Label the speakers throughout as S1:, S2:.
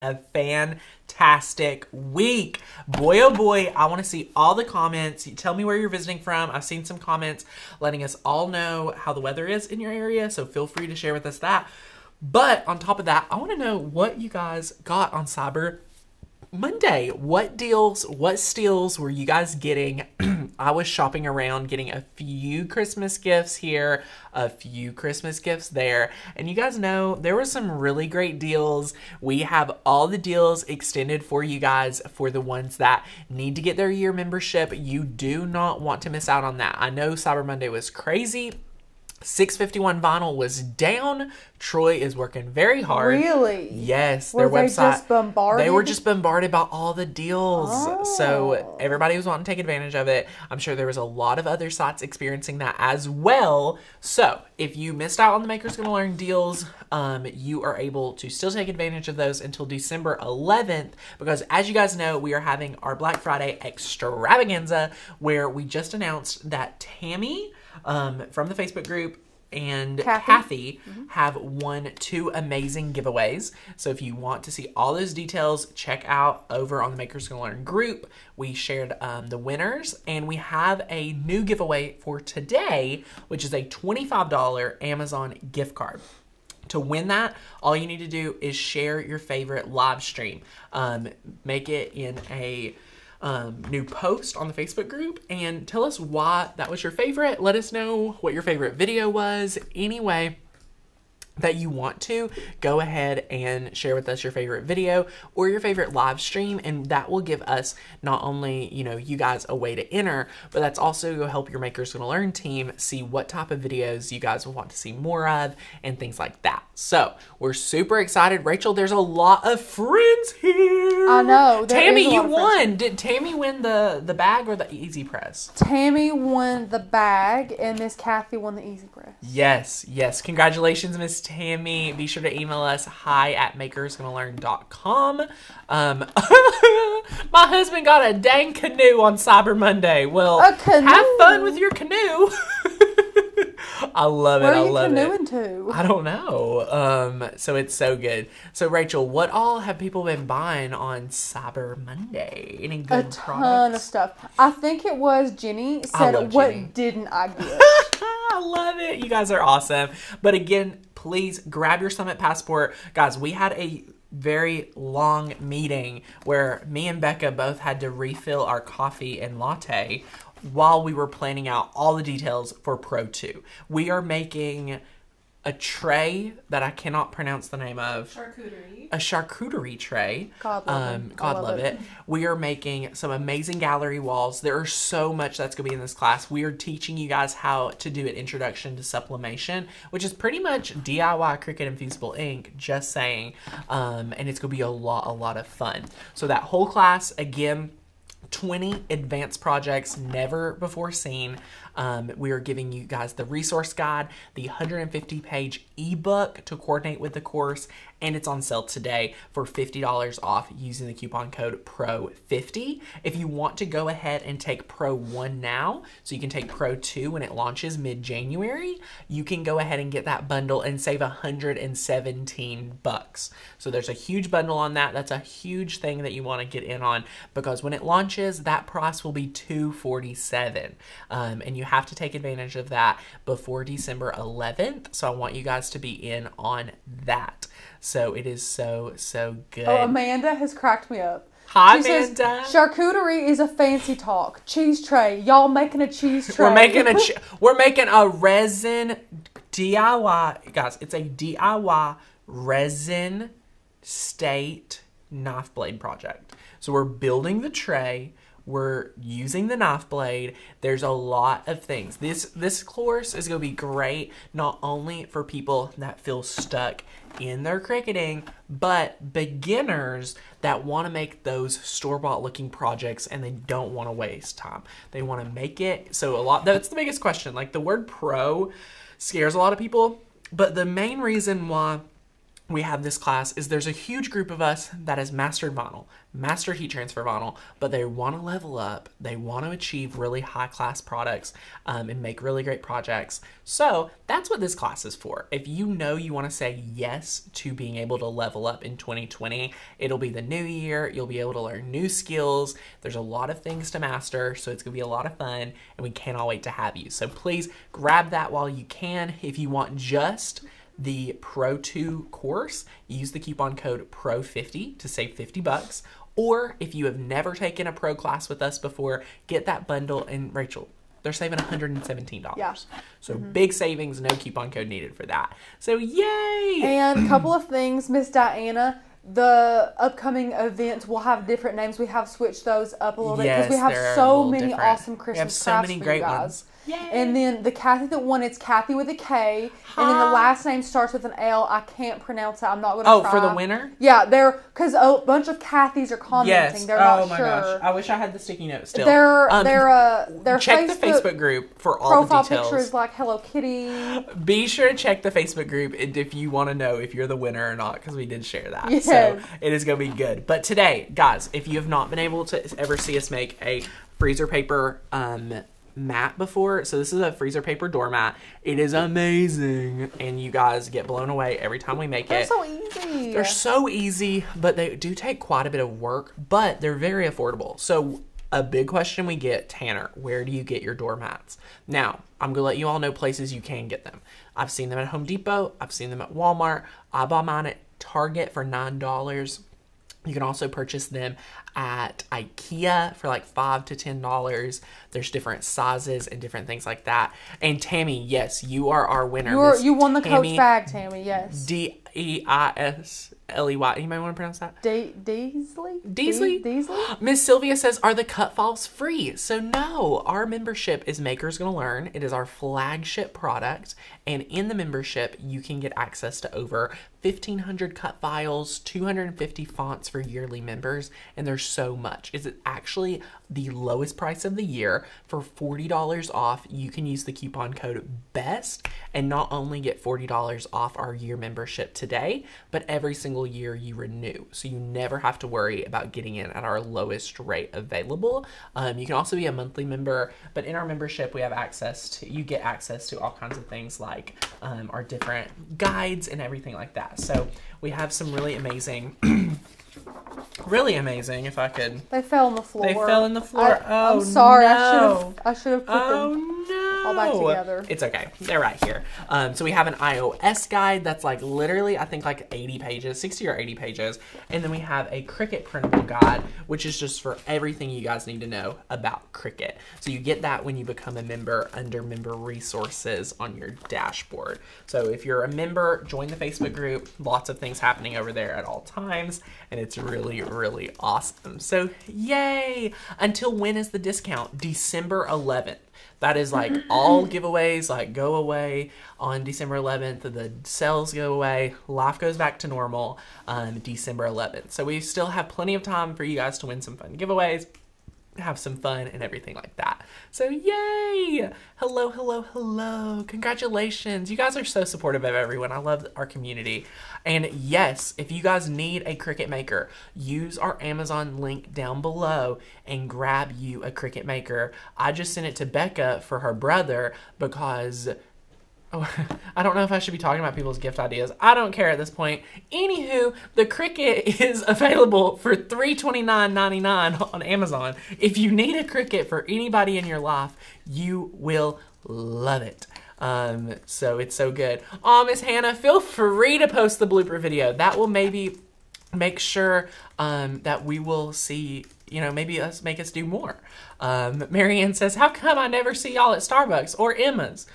S1: a fantastic week. Boy, oh boy, I want to see all the comments. Tell me where you're visiting from. I've seen some comments letting us all know how the weather is in your area, so feel free to share with us that. But on top of that, I want to know what you guys got on Cyber Monday. What deals, what steals were you guys getting? I was shopping around getting a few Christmas gifts here, a few Christmas gifts there. And you guys know there were some really great deals. We have all the deals extended for you guys for the ones that need to get their year membership. You do not want to miss out on that. I know Cyber Monday was crazy. 651 vinyl was down. Troy is working very hard.
S2: Really?
S1: Yes,
S2: Were
S1: their
S2: they
S1: website.
S2: just bombarded?
S1: They were just bombarded by all the deals. So
S2: Oh.
S1: everybody was wanting to take advantage of it. I'm sure there was a lot of other sites experiencing that as well. So if you missed out on the Makers Gonna Learn deals, um, you are able to still take advantage of those until December 11th. Because as you guys know, we are having our Black Friday extravaganza where we just announced that Tammy um, from the Facebook group and
S2: Kathy.
S1: Kathy have won two amazing giveaways. So if you want to see all those details, check out over on the Makers Gonna Learn group. We shared um, the winners, and we have a new giveaway for today, which is a $25 Amazon gift card. To win that, all you need to do is share your favorite live stream. Um, make it in a um, new post on the Facebook group and tell us why that was your favorite. Let us know what your favorite video was. Anyway, that you want to, go ahead and share with us your favorite video or your favorite live stream, and that will give us not only you know you guys a way to enter, but that's also going to help your Makers Gonna Learn team see what type of videos you guys will want to see more of and things like that. So we're super excited, Rachel. There's a lot of friends here.
S2: I know,
S1: Tammy, you
S2: lot of friends
S1: won. Did Tammy win the the bag or the Easy Press?
S2: Tammy won the bag, and Miss Kathy won the Easy Press.
S1: Yes, yes. Congratulations, Miss Tammy. Be sure to email us hi at makersgonnalearn.com. Um, my husband got a dang canoe on Cyber Monday. Well, have fun with your canoe. I love it.
S2: Where
S1: I
S2: are you
S1: love it.
S2: canoeing to?
S1: I don't know. Um, so it's so good. So Rachel, what all have people been buying on Cyber Monday? Any good A
S2: ton
S1: products?
S2: of stuff. I think it was Jenny
S1: I
S2: said,
S1: love
S2: "What
S1: Jenny."
S2: didn't I get?"
S1: I love it. You guys are awesome. But again, please grab your Summit passport. Guys, we had a very long meeting where me and Becca both had to refill our coffee and latte while we were planning out all the details for Pro 2. We are making a tray that I cannot pronounce the name of
S3: Charcuterie.
S1: a charcuterie tray.
S2: God love
S1: um,
S2: him. I
S1: God
S2: love
S1: love
S2: it.
S1: it. We are making some amazing gallery walls. There are so much that's going to be in this class. We are teaching you guys how to do an introduction to sublimation, which is pretty much DIY Cricut Infusible ink. Just saying, um, and it's going to be a lot, a lot of fun. So that whole class again. 20 advanced projects never before seen. Um, we are giving you guys the resource guide, the 150 page ebook to coordinate with the course, and it's on sale today for $50 off using the coupon code PRO50. If you want to go ahead and take Pro 1 now, so you can take Pro 2 when it launches mid January, you can go ahead and get that bundle and save 117 bucks. So there's a huge bundle on that. That's a huge thing that you want to get in on because when it launches, that price will be 247. Um, and you have to take advantage of that before December 11th. So I want you guys to be in on that. So it is so, so good.
S2: Oh, Amanda has cracked me up.
S1: Hi,
S2: She says
S1: Amanda.
S2: charcuterie is a fancy talk. Cheese tray. Y'all making a cheese tray.
S1: We're making a ch- we're making a resin DIY guys. It's a DIY resin state knife blade project. So we're building the tray. We're using the knife blade. There's a lot of things. This this course is going to be great not only for people that feel stuck in their cricketing, but beginners that want to make those store-bought looking projects and they don't want to waste time. They want to make it so a lot that's the biggest question. Like the word pro scares a lot of people, but the main reason why we have this class is there's a huge group of us that has mastered vinyl, mastered heat transfer vinyl, but they want to level up. They want to achieve really high class products um, and make really great projects. So that's what this class is for. If you know you want to say yes to being able to level up in 2020, it'll be the new year. You'll be able to learn new skills. There's a lot of things to master, so it's going to be a lot of fun, and we cannot wait to have you. So please grab that while you can. If you want just the Pro 2 course, use the coupon code PRO50 to save 50 bucks. Or if you have never taken a pro class with us before, get that bundle and Rachel, they're saving $117.
S2: Yeah.
S1: So mm-hmm. big savings, no coupon code needed for that. So yay!
S2: And a couple of things, Miss Diana. The upcoming events will have different names. We have switched those up a little bit because we have so many
S1: different.
S2: awesome
S1: We
S2: Christmas
S1: have so
S2: crafts
S1: many
S2: for
S1: great
S2: you guys.
S1: ones. Yay!
S2: And then the Kathy that won, it's Kathy with a K, and then the last name starts with an L. I can't pronounce it. I'm not going to
S1: Oh,
S2: try.
S1: for the winner?
S2: Yeah, they're because a bunch of Kathys are commenting.
S1: Yes.
S2: They're
S1: oh
S2: not
S1: my
S2: sure.
S1: gosh. I wish I had the sticky note still.
S2: Their
S1: Um,
S2: their uh their
S1: check
S2: Facebook,
S1: the Facebook group for all
S2: profile
S1: the details.
S2: picture is like Hello Kitty.
S1: Be sure to check the Facebook group and if you want to know if you're the winner or not, because we did share that.
S2: Yes.
S1: So it is going to be good. But today, guys, if you have not been able to ever see us make a freezer paper um, mat before, so this is a freezer paper doormat. It is amazing, and you guys get blown away every time we make
S2: They're
S1: it.
S2: so easy.
S1: They're so easy, but they do take quite a bit of work, but they're very affordable. So, a big question we get, Tanner, where do you get your doormats? Now, I'm going to let you all know places you can get them. I've seen them at Home Depot, I've seen them at Walmart. I bought mine at Target for $9. You can also purchase them at IKEA for like five to ten dollars. There's different sizes and different things like that. And Tammy, yes, you are our winner.
S2: you were,
S1: Miss
S2: you won the
S1: Tammy
S2: coach bag, Tammy. Yes.
S1: D E I S L E Y. Anybody want to pronounce that?
S2: De- Deasley.
S1: Deasley?
S2: De- Deasley.
S1: Miss Sylvia says, Are the cut files free? So, no, our membership is Makers Gonna Learn. It is our flagship product. And in the membership, you can get access to over 1,500 cut files, 250 fonts for yearly members, and there's so much. Is it actually the lowest price of the year for $40 off? You can use the coupon code BEST and not only get $40 off our year membership today, but every single year you renew. So you never have to worry about getting in at our lowest rate available. Um, you can also be a monthly member, but in our membership, we have access to, you get access to all kinds of things like um, our different guides and everything like that. So we have some really amazing, really amazing, if I could.
S2: They fell on the floor.
S1: They fell in the floor.
S2: I,
S1: Oh,
S2: I'm sorry. I should have. I should have put
S1: Oh
S2: them.
S1: no!
S2: All back together.
S1: It's okay. They're right here. Um, so we have an iOS guide that's like literally, I think like 80 pages, 60 or 80 pages, and then we have a Cricut printable guide, which is just for everything you guys need to know about Cricut. So you get that when you become a member under member resources on your dashboard. So if you're a member, join the Facebook group. Lots of things happening over there at all times, and it's really, really awesome. So yay! Until when is the discount? December 11th. That is like all giveaways like go away on December 11th. The sales go away. Life goes back to normal um, December 11th. So we still have plenty of time for you guys to win some fun giveaways have some fun and everything like that. So yay! Hello, hello, hello. Congratulations. You guys are so supportive of everyone. I love our community. And yes, if you guys need a Cricut maker, use our Amazon link down below and grab you a Cricut maker. I just sent it to Becca for her brother because Oh, I don't know if I should be talking about people's gift ideas. I don't care at this point. Anywho, the Cricut is available for $329.99 on Amazon. If you need a Cricut for anybody in your life, you will love it. Um, so it's so good. Oh, Miss Hannah, feel free to post the blooper video. That will maybe make sure um, that we will see you know maybe us make us do more um, marianne says how come i never see y'all at starbucks or emma's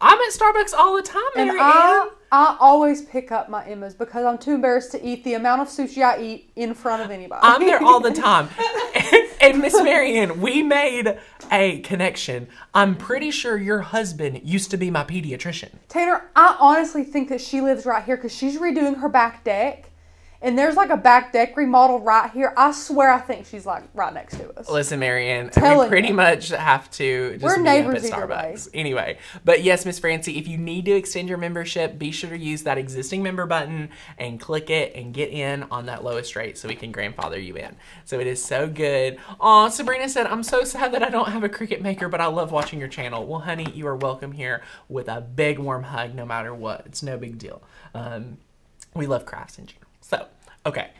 S1: i'm at starbucks all the time
S2: And I, I always pick up my Emmas because I'm too embarrassed to eat the amount of sushi I eat in front of anybody.
S1: I'm there all the time. and Miss Marion, we made a connection. I'm pretty sure your husband used to be my pediatrician.
S2: Tanner, I honestly think that she lives right here because she's redoing her back deck. And there's like a back deck remodel right here. I swear, I think she's like right next to us.
S1: Listen, Marianne, we pretty
S2: you.
S1: much have to just
S2: We're neighbors
S1: up at. Starbucks. Anyway, but yes, Miss Francie, if you need to extend your membership, be sure to use that existing member button and click it and get in on that lowest rate so we can grandfather you in. So it is so good. Aw, Sabrina said, I'm so sad that I don't have a Cricut Maker, but I love watching your channel. Well, honey, you are welcome here with a big warm hug no matter what. It's no big deal. Um, we love crafts in general. So, okay.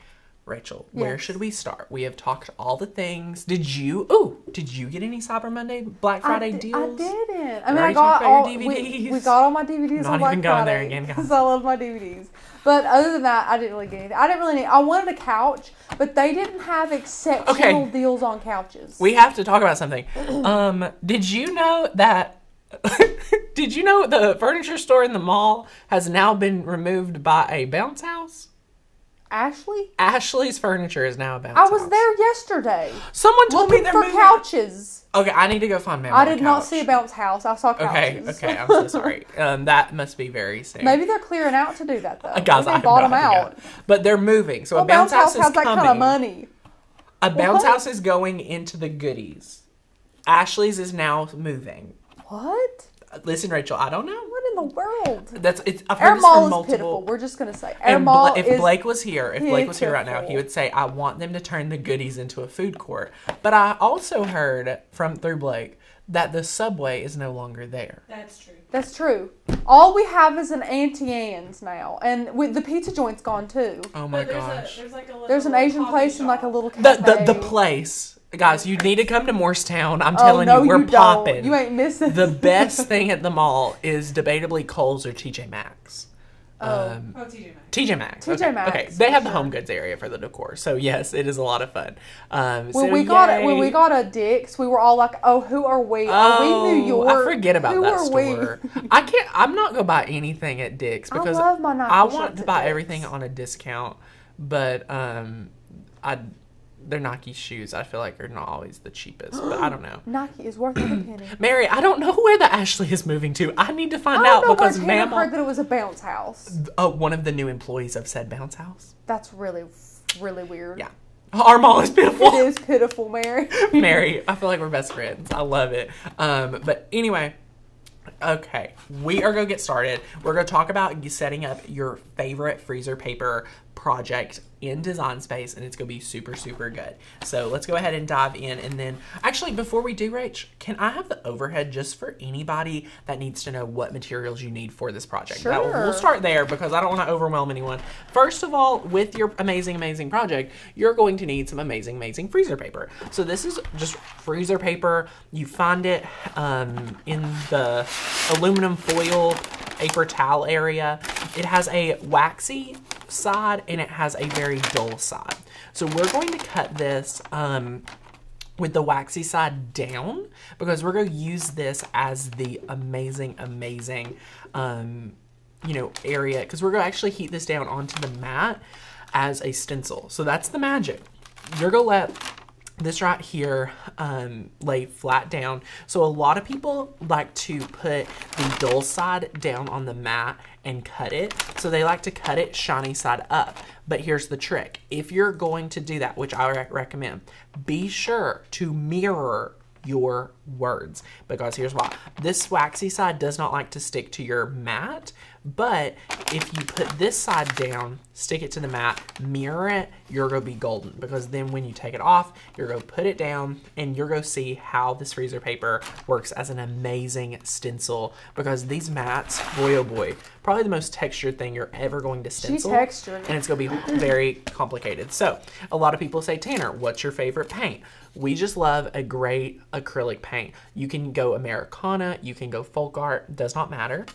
S1: Rachel, where should we start? We have talked all the things. Did you? Oh, did you get any Cyber Monday, Black Friday
S2: I,
S1: deals?
S2: I didn't. I mean, I got all.
S1: your
S2: We, we got all my DVDs
S1: Not
S2: on Black
S1: even going there
S2: Friday,
S1: again, guys.
S2: I love my DVDs. But other than that, I didn't really get anything. I didn't really need. I wanted a couch, but they didn't have exceptional
S1: Okay.
S2: deals on couches.
S1: We have to talk about something. Um, did you know that? did you know the furniture store in the mall has now been removed by a bounce house?
S2: Ashley,
S1: Ashley's Furniture is now a bounce
S2: I was
S1: house.
S2: there yesterday
S1: Someone told me they're
S2: for
S1: moving.
S2: couches.
S1: Okay, I need to go find my.
S2: I did not see a bounce house. I saw couches.
S1: okay, okay, I'm so sorry. Um, that must be very soon.
S2: Maybe they're clearing out to do that though.
S1: Guys,
S2: Maybe
S1: I
S2: bought them
S1: idea.
S2: out.
S1: But they're moving, so
S2: Well,
S1: a bounce, house, is
S2: has that kind of money.
S1: A bounce
S2: What?
S1: house is going into the Goody's. Ashley's is now moving.
S2: What?
S1: Listen, Rachel, I don't know.
S2: What the world?
S1: That's it's. I've heard
S2: Air
S1: this
S2: Mall is
S1: multiple.
S2: pitiful. We're just gonna say Air
S1: And
S2: Mall
S1: Bla- if
S2: is
S1: Blake was here, if Blake was here right now, he would say, "I want them to turn the Goody's into a food court." But I also heard from through Blake that the subway is no longer there.
S3: That's true.
S2: That's true. All we have is an Auntie Anne's now, and with the pizza joint's gone too.
S1: Oh my
S3: But there's
S1: gosh.
S3: A, there's like a little,
S2: There's an Asian
S3: coffee
S2: place and like a
S3: shop.
S2: little
S1: The,
S2: cafe.
S1: the the place, guys. You need to come to Morristown. I'm
S2: Oh,
S1: telling
S2: no,
S1: you, we're
S2: you don't.
S1: popping.
S2: You ain't missing.
S1: the best thing at the mall is debatably Kohl's or TJ Maxx.
S2: Oh.
S1: Um,
S3: Oh, TJ Maxx.
S1: TJ Maxx.
S2: TJ
S1: okay.
S2: Maxx,
S1: Okay, they have the home goods area for the decor, so yes, it is a lot of fun. Um,
S2: when
S1: so
S2: we got
S1: yay.
S2: when we got a Dick's, we were all like, "Oh, who are we? Are we New
S1: Oh,
S2: York?
S1: I forget about
S2: who
S1: that store.
S2: We?
S1: I can't. I'm not gonna buy anything at Dick's
S2: I
S1: because
S2: love my
S1: I want to buy everything on a discount. But um, I their Nike shoes I feel like are not always the cheapest. But I don't know.
S2: Nike is worth every penny.
S1: Mary, I don't know where the Ashley is moving to. I need to
S2: I
S1: find
S2: don't
S1: out because Mama,
S2: heard that it was a bounce house.
S1: uh, one of the new employees of said bounce house.
S2: That's really, really weird.
S1: Yeah, our mall is beautiful.
S2: It is pitiful, Mary.
S1: Mary, I feel like we're best friends. I love it. Um, but anyway, okay, we are gonna get started. We're gonna talk about you setting up your favorite freezer paper project in Design Space, and it's gonna be super, super good. So let's go ahead and dive in. And then, actually, before we do, Rach, can I have the overhead just for anybody that needs to know what materials you need for this project?
S2: Sure.
S1: we'll start there because I don't want to overwhelm anyone. First of all, with your amazing, amazing project, you're going to need some amazing, amazing freezer paper. So this is just freezer paper. You find it um, in the aluminum foil paper towel area. It has a waxy side and it has a very dull side. So we're going to cut this. Um, with the waxy side down because we're going to use this as the amazing, amazing, um, you know, area because we're going to actually heat this down onto the mat as a stencil. So that's the magic. You're going to let this right here um, lay flat down. So a lot of people like to put the dull side down on the mat and cut it. So they like to cut it shiny side up. But here's the trick. If you're going to do that, which I rec- recommend, be sure to mirror your words because here's why this waxy side does not like to stick to your mat but if you put this side down stick it to the mat mirror it you're gonna be golden because then when you take it off you're gonna put it down and you're gonna see how this freezer paper works as an amazing stencil because these mats boy oh boy probably the most textured thing you're ever going to stencil
S2: textured.
S1: and it's going to be very complicated. So, a lot of people say, Tanner, what's your favorite paint? We just love a great acrylic paint. You can go Americana, you can go folk art, does not matter.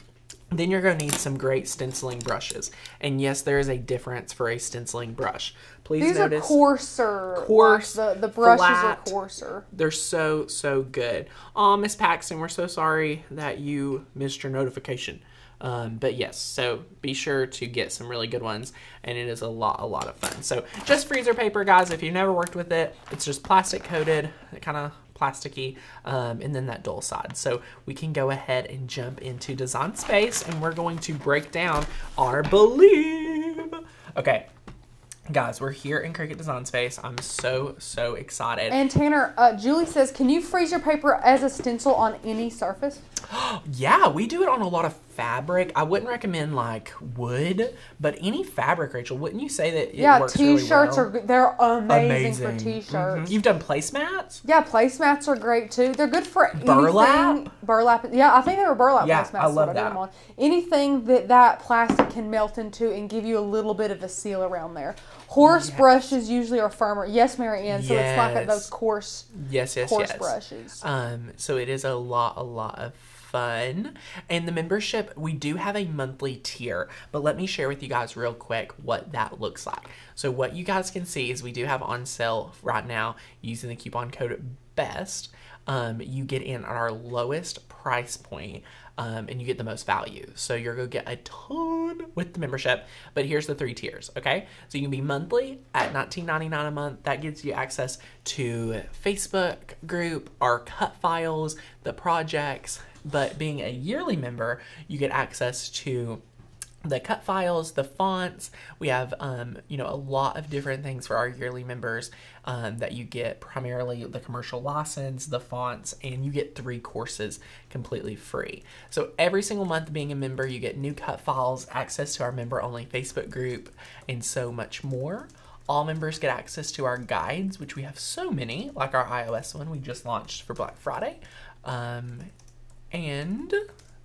S1: Then you're going to need some great stenciling brushes. And yes, there is a difference for a stenciling brush. Please
S2: These
S1: notice
S2: are coarser. like,
S1: Coarse,
S2: the the brushes
S1: flat.
S2: are coarser.
S1: they're so, so good. Oh, Miss Paxton, we're so sorry that you missed your notification. Um, but yes, so be sure to get some really good ones, and it is a lot, a lot of fun. So just freezer paper, guys. If you've never worked with it, it's just plastic coated, It kind of plasticky, um, and then that dull side. So we can go ahead and jump into design space, and we're going to break down our believe. Okay, Guys, we're here in Cricut Design Space. I'm so, so excited.
S2: And Tanner, uh, Julie says, can you freeze your paper as a stencil on any surface?
S1: yeah, we do it on a lot of fabric. I wouldn't recommend like wood, but any fabric, Rachel. Wouldn't you say that it
S2: yeah,
S1: works
S2: t-shirts
S1: well?
S2: are. They're amazing,
S1: amazing
S2: for t-shirts.
S1: Mhm. You've done placemats?
S2: Yeah, placemats are great too. They're good for
S1: Burlap?
S2: anything. Burlap. Yeah, I think they were burlap
S1: Yeah,
S2: placemats.
S1: I love that.
S2: Anything that that plastic can melt into and give you a little bit of a seal around there. Horse
S1: Yes.
S2: brushes usually are firmer. Yes, Mary Ann. So it's like those coarse,
S1: Yes, yes,
S2: coarse
S1: yes.
S2: brushes.
S1: Um, so it is a lot, a lot of fun. And the membership, we do have a monthly tier, but let me share with you guys real quick what that looks like. So what you guys can see is we do have on sale right now using the coupon code BEST. Um, you get in at our lowest price point, um, and you get the most value. So you're gonna get a ton with the membership. But here's the three tiers, okay? So you can be monthly at $19.99 a month. That gives you access to Facebook group, our cut files, the projects. But being a yearly member, you get access to the cut files, the fonts. We have, um, you know, a lot of different things for our yearly members um, that you get. Primarily the commercial license, the fonts, and you get three courses completely free. So every single month, being a member, you get new cut files, access to our member-only Facebook group, and so much more. All members get access to our guides, which we have so many, like our iOS one we just launched for Black Friday. Um, and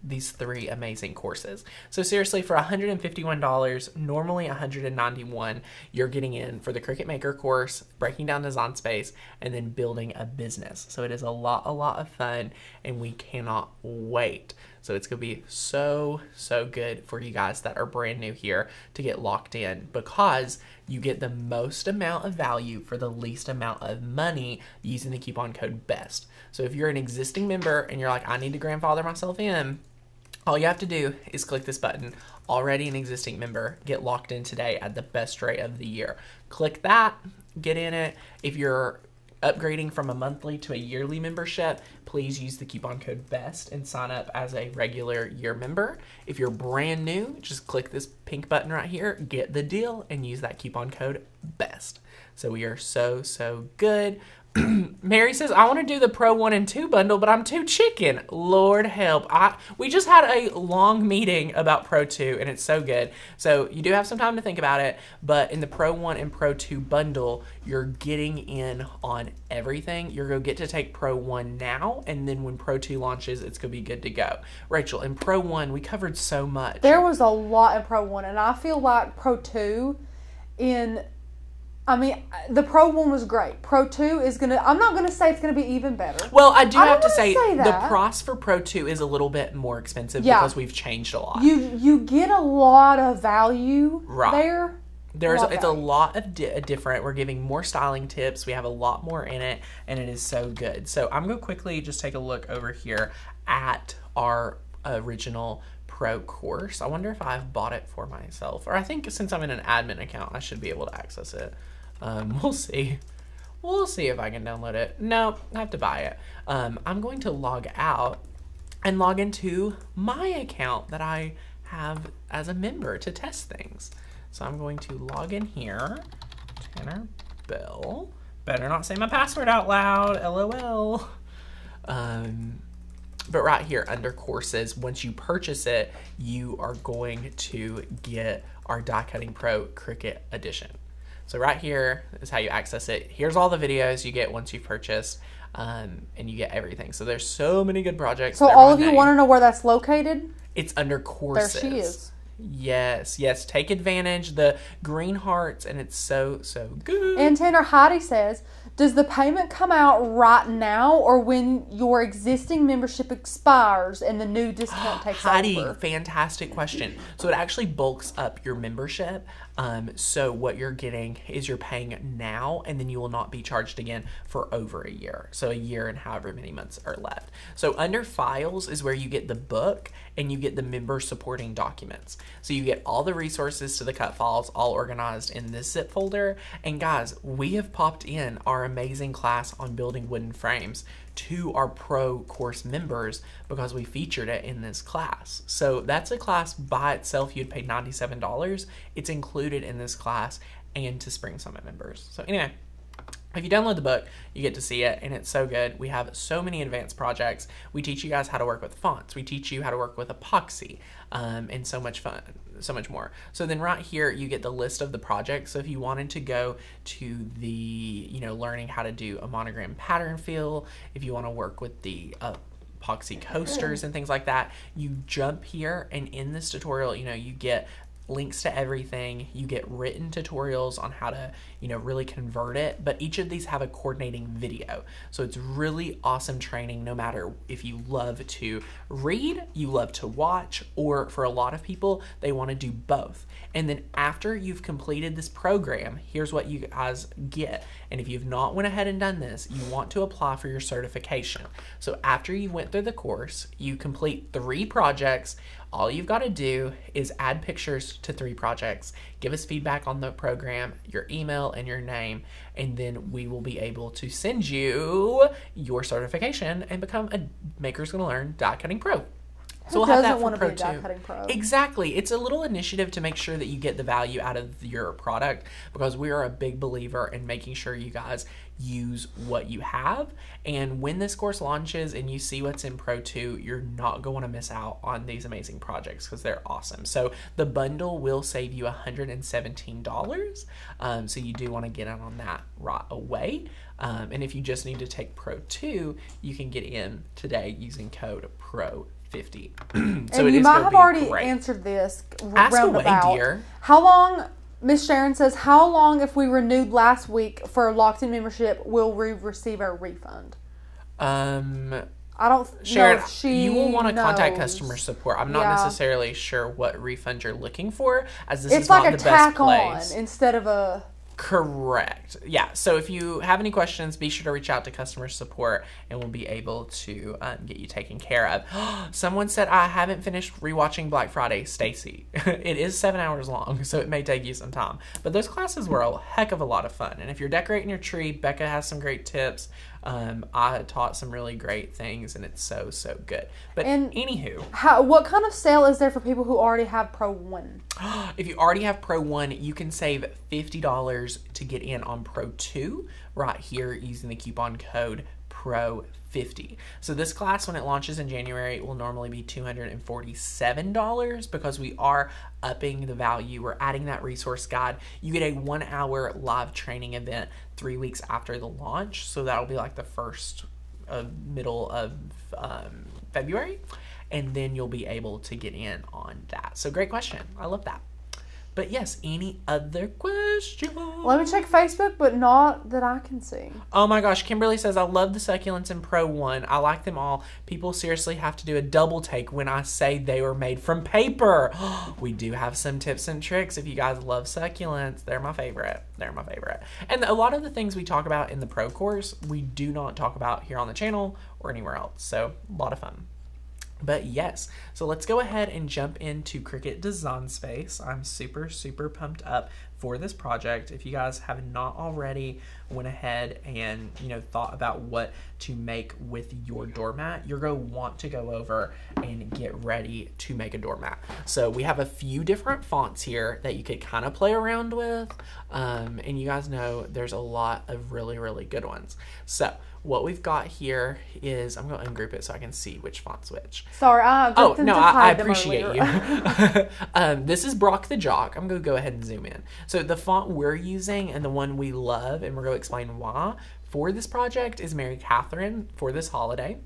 S1: these three amazing courses. So seriously, for $151, normally 191, you're getting in for the Cricut Maker course, breaking down design space, and then building a business. So it is a lot, a lot of fun, and we cannot wait. So it's gonna be so, so good for you guys that are brand new here to get locked in because you get the most amount of value for the least amount of money using the coupon code BEST. So if you're an existing member and you're like, I need to grandfather myself in, all you have to do is click this button. Already an existing member, get locked in today at the best rate of the year. Click that, get in it. If you're upgrading from a monthly to a yearly membership, please use the coupon code BEST and sign up as a regular year member. If you're brand new, just click this pink button right here, get the deal, and use that coupon code BEST. So we are so, so good. Mary says, I want to do the Pro 1 and 2 bundle, but I'm too chicken. Lord help. I we just had a long meeting about Pro 2 and it's so good. So you do have some time to think about it, but in the Pro 1 and Pro 2 bundle, you're getting in on everything. You're going to get to take Pro 1 now, and then when Pro 2 launches, it's going to be good to go. Rachel, in Pro 1, we covered so much.
S2: There was a lot in Pro 1, and I feel like Pro 2 in. I mean, the Pro 1 was great. Pro 2 is going to. I'm not going to say it's going to be even better.
S1: well, I do
S2: I
S1: have to say,
S2: say
S1: the price for Pro 2 is a little bit more expensive
S2: Yeah.
S1: because we've changed a lot.
S2: You you get a lot of value
S1: Right.
S2: there.
S1: There's
S2: Love
S1: it's a lot of di- different. We're giving more styling tips. We have a lot more in it, and it is so good. So I'm gonna quickly just take a look over here at our original pro course. I wonder if I've bought it for myself, or I think since I'm in an admin account, I should be able to access it. Um, we'll see. We'll see if I can download it. No, I have to buy it. Um, I'm going to log out and log into my account that I have as a member to test things. So I'm going to log in here, Tanner Bell. Better not say my password out loud, lol. Um, but right here under courses, once you purchase it, you are going to get our Die Cutting Pro Cricut Edition. So right here is how you access it. Here's all the videos you get once you purchase, um, and you get everything. So there's so many good projects.
S2: So all of you want to know where that's located?
S1: It's under courses.
S2: There she is.
S1: Yes, yes. Take advantage. The green hearts, and it's so so good.
S2: And Tanner Heidi says, does the payment come out right now or when your existing membership expires and the new discount takes
S1: Heidi,
S2: over?
S1: fantastic question. So it actually bulks up your membership. Um, so what you're getting is you're paying now, and then you will not be charged again for over a year. So a year and however many months are left. So under files is where you get the book and you get the member supporting documents. So you get all the resources to the cut files all organized in this zip folder. And guys, we have popped in our amazing class on building wooden frames to our pro course members because we featured it in this class. So that's a class by itself you'd pay $97. It's included in this class and to Spring Summit members. So anyway, if you download the book, you get to see it, and it's so good. We have so many advanced projects. We teach you guys how to work with fonts. We teach you how to work with epoxy, um, and so much fun, so much more. So then right here, you get the list of the projects. So if you wanted to go to the, you know, learning how to do a monogram pattern fill, if you want to work with the uh, epoxy coasters and things like that, you jump here, and in this tutorial, you know, you get links to everything. You get written tutorials on how to, you know, really convert it, but each of these have a coordinating video. So it's really awesome training no matter if you love to read, you love to watch, or for a lot of people, they want to do both. And then after you've completed this program, here's what you guys get. And if you've not went ahead and done this, you want to apply for your certification. So after you went through the course, you complete three projects. All you've got to do is add pictures to three projects, give us feedback on the program, your email, and your name, and then we will be able to send you your certification and become a Makers Gonna Learn Die Cutting Pro.
S2: Who doesn't want to be a die cutting pro?
S1: Exactly. It's a little initiative to make sure that you get the value out of your product because we are a big believer in making sure you guys use what you have. And when this course launches and you see what's in Pro 2, you're not going to miss out on these amazing projects because they're awesome. So the bundle will save you $117. Um, so you do want to get in on that right away. Um, and if you just need to take Pro 2, you can get in today using code PRO 50. so
S2: and you might have already
S1: great.
S2: answered this
S1: Ask away, dear.
S2: How long? Miss Sharon says, "How long if we renewed last week for a locked-in membership will we receive our refund?"
S1: Um,
S2: I don't
S1: Sharon,
S2: she.
S1: you will want to contact customer support. I'm not
S2: Yeah.
S1: necessarily sure what refund you're looking for, as this
S2: It's
S1: is
S2: like
S1: not
S2: a
S1: the
S2: tack
S1: best
S2: on
S1: place.
S2: instead of a.
S1: Correct. Yeah. So if you have any questions, be sure to reach out to customer support, and we'll be able to um, get you taken care of. Someone said I haven't finished rewatching Black Friday. Stacy, it is seven hours long, so it may take you some time. But those classes were a heck of a lot of fun. And if you're decorating your tree, Becca has some great tips. Um, I taught some really great things, and it's so so good. But
S2: And-
S1: anywho.
S2: How, what kind of sale is there for people who already have Pro One?
S1: If you already have Pro 1, you can save $50 to get in on Pro 2 right here using the coupon code PRO50. So this class, when it launches in January, will normally be $247 because we are upping the value. We're adding that resource guide. You get a one hour live training event three weeks after the launch. So that'll be like the first uh, middle of um, February, and then you'll be able to get in on that. So great question. I love that. But yes, any other questions?
S2: Let me check Facebook, but not that I can see.
S1: Oh my gosh, Kimberly says I love the succulents in Pro One. I like them all. People seriously have to do a double take when I say they were made from paper. we do have some tips and tricks. If you guys love succulents, they're my favorite. They're my favorite. And a lot of the things we talk about in the Pro course, we do not talk about here on the channel or anywhere else. So a lot of fun. But yes, so let's go ahead and jump into Cricut Design Space. I'm super, super pumped up for this project. If you guys have not already went ahead and, you know, thought about what to make with your doormat, you're going to want to go over and get ready to make a doormat. So we have a few different fonts here that you could kind of play around with. Um, and you guys know there's a lot of really, really good ones. So what we've got here is, I'm going to ungroup it so I can see which font's which.
S2: Sorry, I
S1: Oh no, I, I appreciate you. um, this is Brock the Jock. I'm gonna go ahead and zoom in. So the font we're using and the one we love, and we're gonna explain why for this project is Mary Katherine for this holiday.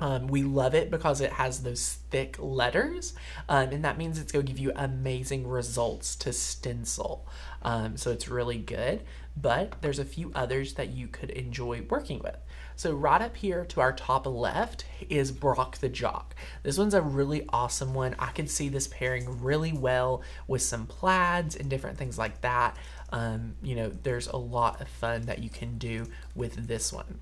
S1: Um, we love it because it has those thick letters, um, and that means it's going to give you amazing results to stencil. Um, so it's really good, but there's a few others that you could enjoy working with. So, right up here to our top left is Brock the Jock. This one's a really awesome one. I could see this pairing really well with some plaids and different things like that. Um, you know, there's a lot of fun that you can do with this one.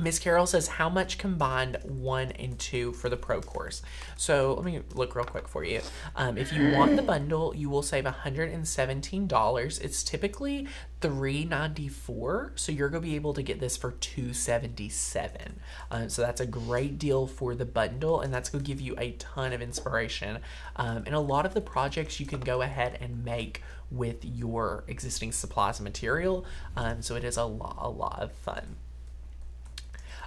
S1: Miss Carol says, How much combined one and two for the pro course? So let me look real quick for you. Um, if you want the bundle, you will save $117. It's typically 394 so you're going to be able to get this for 277 um, so that's a great deal for the bundle and that's going to give you a ton of inspiration um, and a lot of the projects you can go ahead and make with your existing supplies and material um, so it is a lot a lot of fun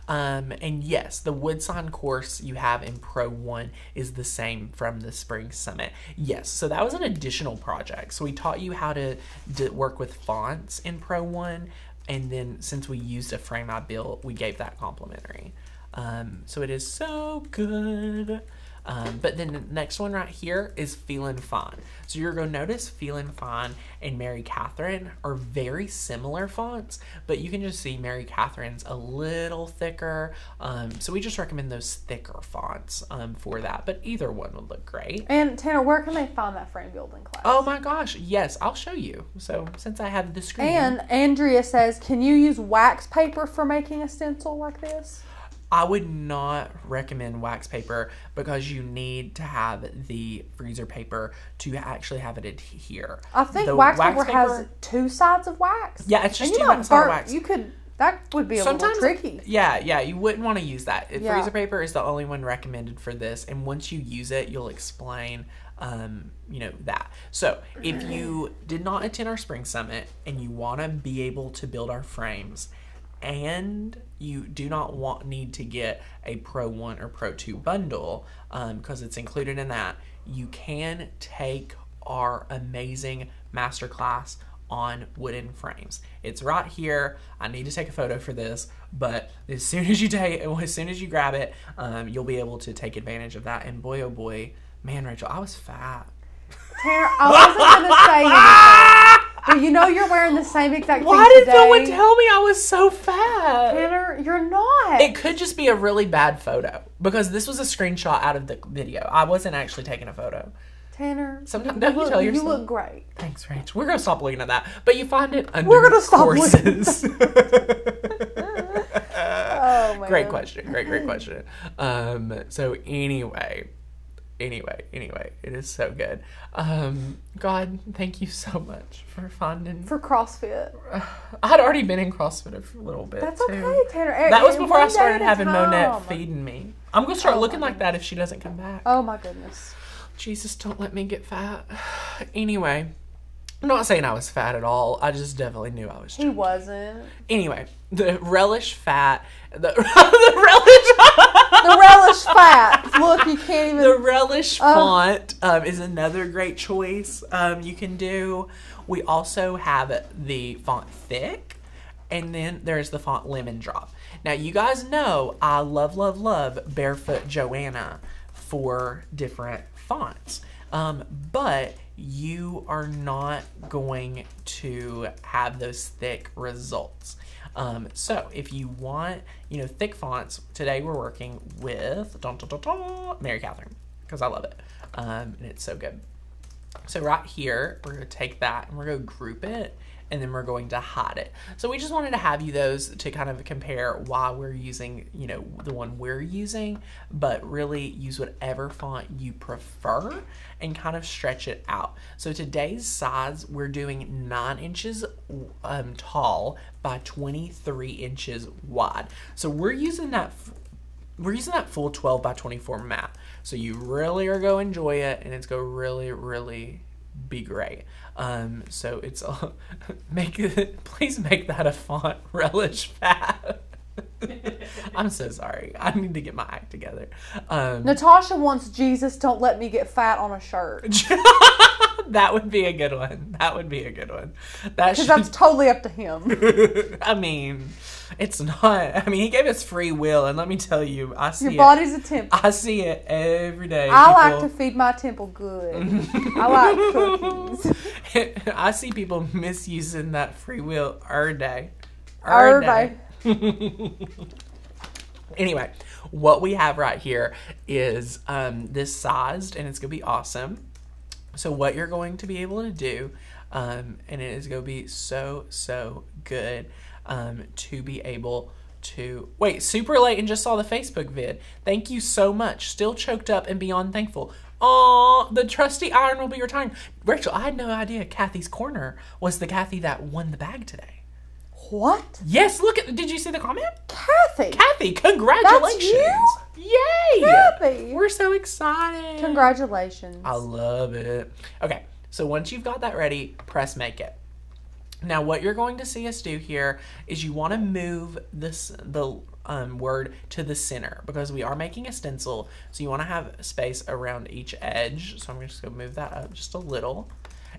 S1: um, and yes, the wood sign course you have in Pro 1 is the same from the Spring Summit. Yes, so that was an additional project. So we taught you how to d- work with fonts in Pro 1, and then since we used a frame I built, we gave that complimentary. Um, so it is so good. Um, but then the next one right here is Feelin' Fine. So you're going to notice Feelin' Fine and Mary Katherine are very similar fonts, but you can just see Mary Katherine's a little thicker. Um, so we just recommend those thicker fonts um, for that, but either one would look great.
S2: And Tanner, where can they find that frame building class?
S1: Oh my gosh, yes, I'll show you. So since I have the screen.
S2: And Andrea says, can you use wax paper for making a stencil like this?
S1: I would not recommend wax paper because you need to have the freezer paper to actually have it adhere.
S2: I think
S1: The
S2: wax,
S1: wax
S2: paper, has two sides of wax.
S1: Yeah, it's just
S2: you
S1: two sides of wax.
S2: You could that would be a
S1: Sometimes,
S2: little tricky.
S1: yeah, yeah, you wouldn't want to use that.
S2: Yeah.
S1: Freezer paper is the only one recommended for this, and once you use it, you'll explain, um, you know, that. So, if you did not attend our spring summit and you want to be able to build our frames, and you do not want need to get a Pro One or Pro Two bundle because it's included in that, you can take our amazing masterclass on wooden frames. It's right here. I need to take a photo for this, but as soon as you take, as soon as you grab it, um, you'll be able to take advantage of that. And boy, oh boy, man, Rachel, I was fat.
S2: Tanner, I wasn't gonna say anything, but you know you're wearing the same exact
S1: Why
S2: thing
S1: did
S2: today.
S1: someone tell me I was so fat?
S2: Tanner, you're not.
S1: It could just be a really bad photo because this was a screenshot out of the video. I wasn't actually taking a photo.
S2: Tanner,
S1: Sometimes- don't you
S2: look,
S1: tell
S2: you
S1: yourself?
S2: look great.
S1: Thanks, Rach. We're gonna stop looking at that, but you find it under
S2: We're gonna stop looking
S1: courses.
S2: Oh my
S1: great
S2: God.
S1: question. Great, great question. Um, so anyway, anyway, anyway, it is so good. Um, God, thank you so much for finding.
S2: For CrossFit.
S1: I'd already been in CrossFit a little bit.
S2: That's
S1: too.
S2: okay, Tanner.
S1: That was before I started having Monette feeding me. I'm gonna start
S2: Oh,
S1: looking like that if she doesn't come back.
S2: Oh my goodness.
S1: Jesus, don't let me get fat. Anyway, I'm not saying I was fat at all. I just definitely knew I was.
S2: He wasn't.
S1: Anyway, the relish fat, the, the relish,
S2: The relish fat. Look, you can't even.
S1: the relish
S2: Oh.
S1: font um, is another great choice. Um, you can do. We also have the font thick, and then there's the font lemon drop. Now you guys know I love, love, love Barefoot Joanna for different fonts. Um, but you are not going to have those thick results. Um, so if you want, you know, thick fonts, today we're working with dun, dun, dun, Mary Katherine because I love it, um, and it's so good. So right here, we're gonna take that and we're gonna group it and then we're going to hide it. So we just wanted to have you those to kind of compare why we're using, you know, the one we're using, but really use whatever font you prefer and kind of stretch it out. So today's size, we're doing nine inches um, tall by 23 inches wide. So we're using that we're using that full 12 by 24 mat. So you really are going to enjoy it and it's going to really, really be great. Um, so it's, all make it, please make that a font relish fat. I'm so sorry. I need to get my act together. Um,
S2: Natasha wants Jesus. Don't let me get fat on a shirt.
S1: that would be a good one. That would be a good one. That
S2: Because
S1: should,
S2: that's totally up to him.
S1: I mean, it's not. I mean, he gave us free will, and let me tell you, I see
S2: Your
S1: it.
S2: body's a temple.
S1: I see it every day.
S2: I like to feed my temple good. I like cookies.
S1: I see people misusing that free will every day.
S2: Every every day.
S1: anyway, what we have right here is um, this sized, and it's gonna be awesome. So what you're going to be able to do, um, and it is going to be so so good um, to be able to Wait, super late and just saw the Facebook vid. Thank you so much. Still choked up and beyond thankful. Oh, the trusty iron will be retiring. Rachel, I had no idea Kathy's Corner was the Kathy that won the bag today.
S2: What?
S1: Yes, look at. Did you see the comment?
S2: Kathy.
S1: Kathy, congratulations!
S2: That's you?
S1: Yay!
S2: Kathy.
S1: We're so excited.
S2: Congratulations.
S1: I love it. Okay, so once you've got that ready, press make it. Now, what you're going to see us do here is you want to move this the um, word to the center because we are making a stencil. So you want to have space around each edge. So I'm just going to move that up just a little.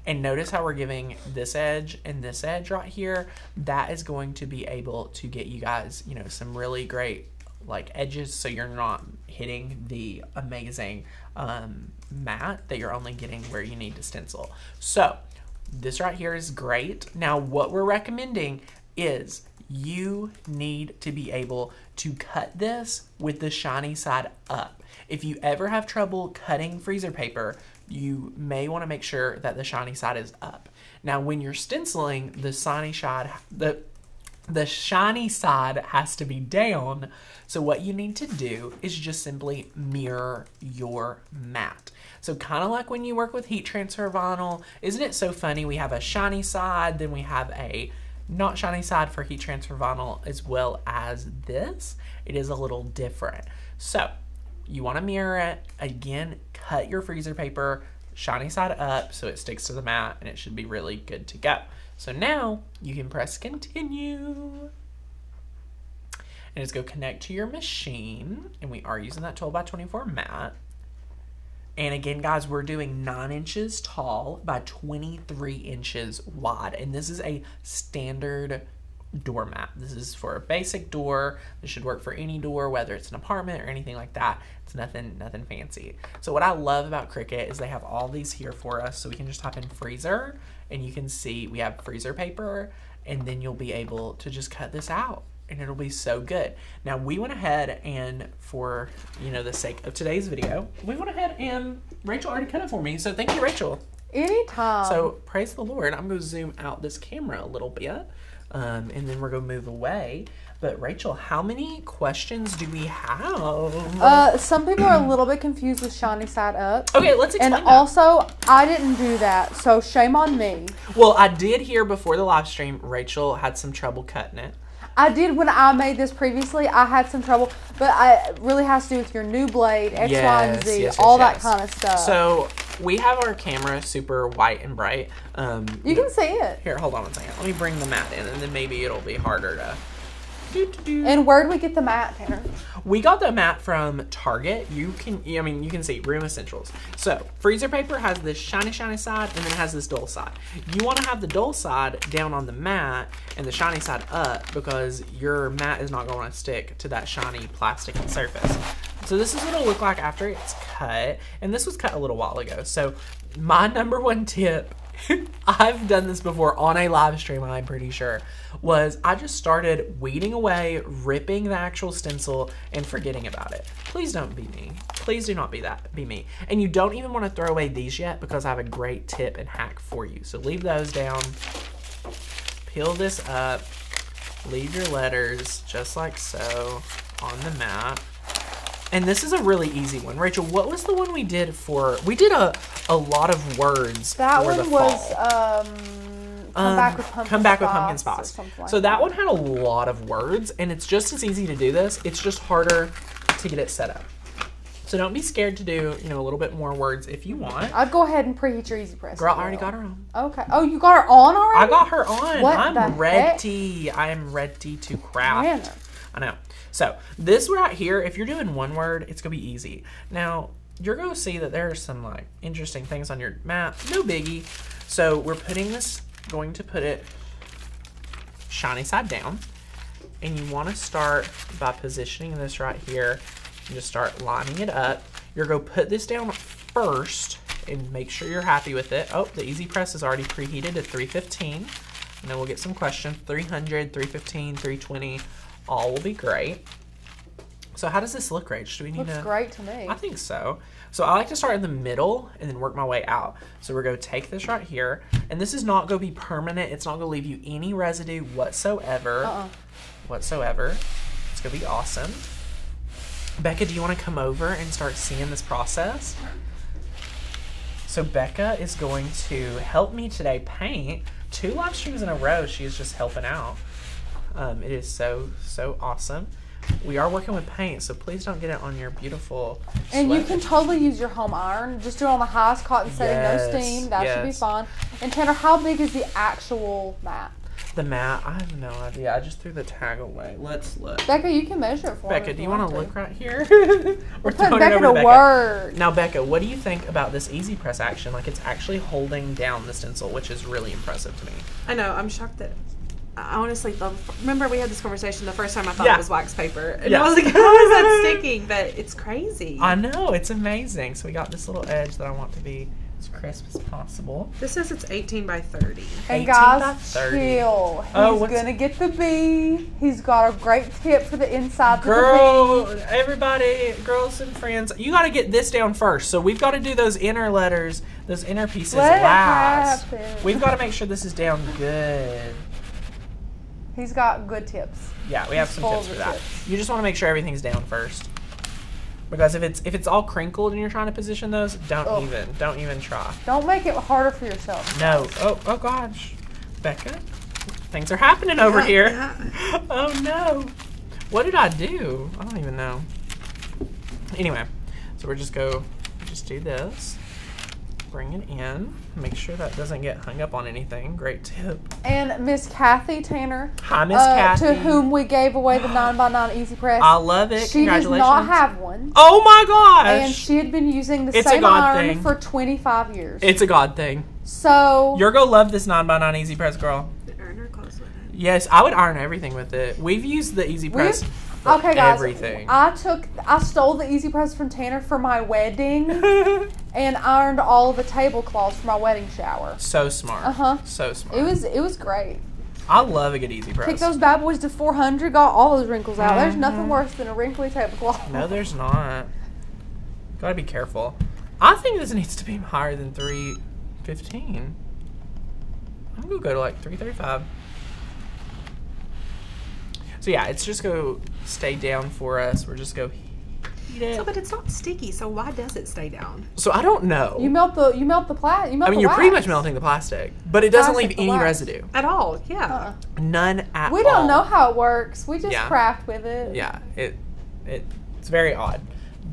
S1: And notice how we're giving this edge and this edge right here. That is going to be able to get you guys, you know, some really great like edges so you're not hitting the amazing um, mat that you're only getting where you need to stencil. So this right here is great. Now what we're recommending is you need to be able to cut this with the shiny side up. If you ever have trouble cutting freezer paper, you may want to make sure that the shiny side is up. Now when you're stenciling, the shiny side the the shiny side has to be down. So what you need to do is just simply mirror your mat. So kind of like when you work with heat transfer vinyl, isn't it so funny? We have a shiny side, then we have a not shiny side for heat transfer vinyl as well as this. It is a little different. So you want to mirror it. Again, cut your freezer paper shiny side up so it sticks to the mat and it should be really good to go. So now you can press continue. And it's go connect to your machine. And we are using that 12 by 24 mat. And again, guys, we're doing 9 inches tall by 23 inches wide. And this is a standard doormat. This is for a basic door. This should work for any door, whether it's an apartment or anything like that. It's nothing, nothing fancy. So what I love about Cricut is they have all these here for us. So we can just type in freezer and you can see we have freezer paper and then you'll be able to just cut this out and it'll be so good. Now we went ahead and for, you know, the sake of today's video, we went ahead and Rachel already cut it for me. So thank you, Rachel.
S2: Anytime.
S1: So praise the Lord. I'm going to zoom out this camera a little bit. Um, and then we're going to move away. But Rachel, how many questions do we have?
S2: uh, some people are a little bit confused with shiny side up.
S1: okay, let's explain
S2: And
S1: that.
S2: also, I didn't do that, so shame on me.
S1: well, I did hear before the live stream, Rachel had some trouble cutting it.
S2: I did when I made this previously. I had some trouble, but I it really has to do with your new blade, X, Y, and Z,
S1: yes, yes,
S2: all that kind of stuff.
S1: So we have our camera super white and bright. Um,
S2: you can see it.
S1: here, hold on one second. Let me bring the mat in, and then maybe it'll be harder to.
S2: And where would we get the mat, Tanner?
S1: We got the mat from Target. You can, I mean, you can see Room Essentials. So, freezer paper has this shiny, shiny side, and then it has this dull side. You want to have the dull side down on the mat and the shiny side up because your mat is not going to stick to that shiny plastic surface. So this is what it'll look like after it's cut, and this was cut a little while ago. So, my number one tip I've done this before on a live stream, I'm pretty sure, was I just started weeding away, ripping the actual stencil, and forgetting about it. Please don't be me. Please do not be that. Be me. And you don't even want to throw away these yet because I have a great tip and hack for you. So leave those down. Peel this up. Leave your letters just like so on the mat. And this is a really easy one. Rachel, what was the one we did for? We did a a lot of words
S2: That
S1: for the
S2: one was um, come
S1: Um,
S2: back with pumpkin
S1: come back with pumpkin spice.
S2: like
S1: so that one had a lot of words, and it's just as easy to do this. It's just harder to get it set up. So don't be scared to do you know a little bit more words if you want.
S2: I'd go ahead and preheat your easy press.
S1: Girl, I already got her on.
S2: Okay. Oh, you got her on already?
S1: I got her on.
S2: What
S1: I'm
S2: heck?
S1: ready. I am ready to craft. I know. So this right here, if you're doing one word, it's gonna be easy. Now you're gonna see that there are some like interesting things on your map. No biggie. So we're putting this, going to put it shiny side down, and you want to start by positioning this right here and just start lining it up. You're gonna put this down first and make sure you're happy with it. Oh, the easy press is already preheated at 315. And then we'll get some questions. 300, 315, 320, all will be great. So how does this look, Rach? Do we need
S2: Looks
S1: to?
S2: great to me.
S1: I think so. So I like to start in the middle and then work my way out. So we're going to take this right here, and this is not going to be permanent. It's not going to leave you any residue whatsoever.
S2: Uh-uh.
S1: Whatsoever. It's gonna be awesome. Becca, do you want to come over and start seeing this process? So Becca is going to help me today paint two live streams in a row. She is just helping out. Um, it is so so awesome. We are working with paint, so please don't get it on your beautiful.
S2: And you can totally use your home iron. Just do it on the highest cotton setting,
S1: Yes,
S2: no steam. That should be fine. And Tanner, how big is the actual mat?
S1: the mat. I have no idea. I just threw the tag away. Let's look.
S2: Becca, you can measure it for me.
S1: Becca, do you want to
S2: to
S1: look right here? We're
S2: Put
S1: throwing it
S2: Becca
S1: over
S2: to
S1: Becca.
S2: work.
S1: Now, Becca, what do you think about this easy press action? Like it's actually holding down the stencil, which is really impressive to me.
S3: I know. I'm shocked that. I honestly, the, remember we had this conversation the first time I thought
S1: Yeah.
S3: it was wax paper, and
S1: Yeah.
S3: I was like, "How is that sticking?" But it's crazy.
S1: I know it's amazing. So we got this little edge that I want to be as crisp as possible.
S3: This says it's 18 by 30.
S2: And
S1: 18 by
S2: guys,
S1: 30.
S2: chill. Oh, He's
S1: Oh, what's-
S2: gonna get the B. He's got a great tip for the inside of
S1: Girl,
S2: the
S1: everybody, girls and friends, you got to get this down first. So we've got to do those inner letters, those inner pieces
S2: Let
S1: last. We've got to make sure this is down good.
S2: B. He's got good tips.
S1: Yeah, we have some tips for that.
S2: tips.
S1: You just want to make sure everything's down first. Because if it's if it's all crinkled and you're trying to position those, don't
S2: Oh.
S1: even don't even try.
S2: Don't make it harder for yourself.
S1: No. Oh oh gosh, Becca, things are happening over
S3: Yeah,
S1: here.
S3: yeah.
S1: Oh no, what did I do? I don't even know. Anyway, so we're just go just do this. Bring it in. Make sure that doesn't get hung up on anything. Great tip.
S2: And Miss Kathy Tanner,
S1: Hi, Miss
S2: uh,
S1: Kathy.
S2: to whom we gave away the 9x9 Easy Press.
S1: I love it.
S2: she does not have one.
S1: Oh my gosh.
S2: And she had been using the
S1: It's a
S2: same
S1: God
S2: iron
S1: thing.
S2: for 25 years.
S1: It's a god thing.
S2: so
S1: You're gonna love this 9x9 Easy Press, girl.
S3: Earn her close with it.
S1: Yes, I would iron everything with it. We've used the Easy Press
S2: We've-
S1: for
S2: okay, guys.
S1: everything.
S2: I took, I stole the Easy Press from Tanner for my wedding and ironed all of the tablecloths for my wedding shower.
S1: so smart.
S2: Uh-huh.
S1: So smart.
S2: It was, it was great.
S1: I love a good Easy
S2: Kick
S1: Press.
S2: those bad boys to 400, got all those wrinkles out. There's nothing worse than a wrinkly tablecloth.
S1: No, there's not. Gotta be careful. I think this needs to be higher than 315. I'm gonna go to like 335. So yeah, it's just go stay down for us. We're just go heat it.
S3: So, but it's not sticky. So why does it stay down?
S1: So I don't know.
S2: You melt the, you melt the plat. You melt
S1: I mean,
S2: the
S1: you're pretty much melting the plastic, but it doesn't
S2: Plastic,
S1: leave
S2: the
S1: any
S2: wax.
S1: residue.
S3: At all? Yeah.
S2: Uh-uh.
S1: None at all.
S2: We don't know how it works. We just
S1: Yeah.
S2: craft with it.
S1: Yeah, it it it's very odd.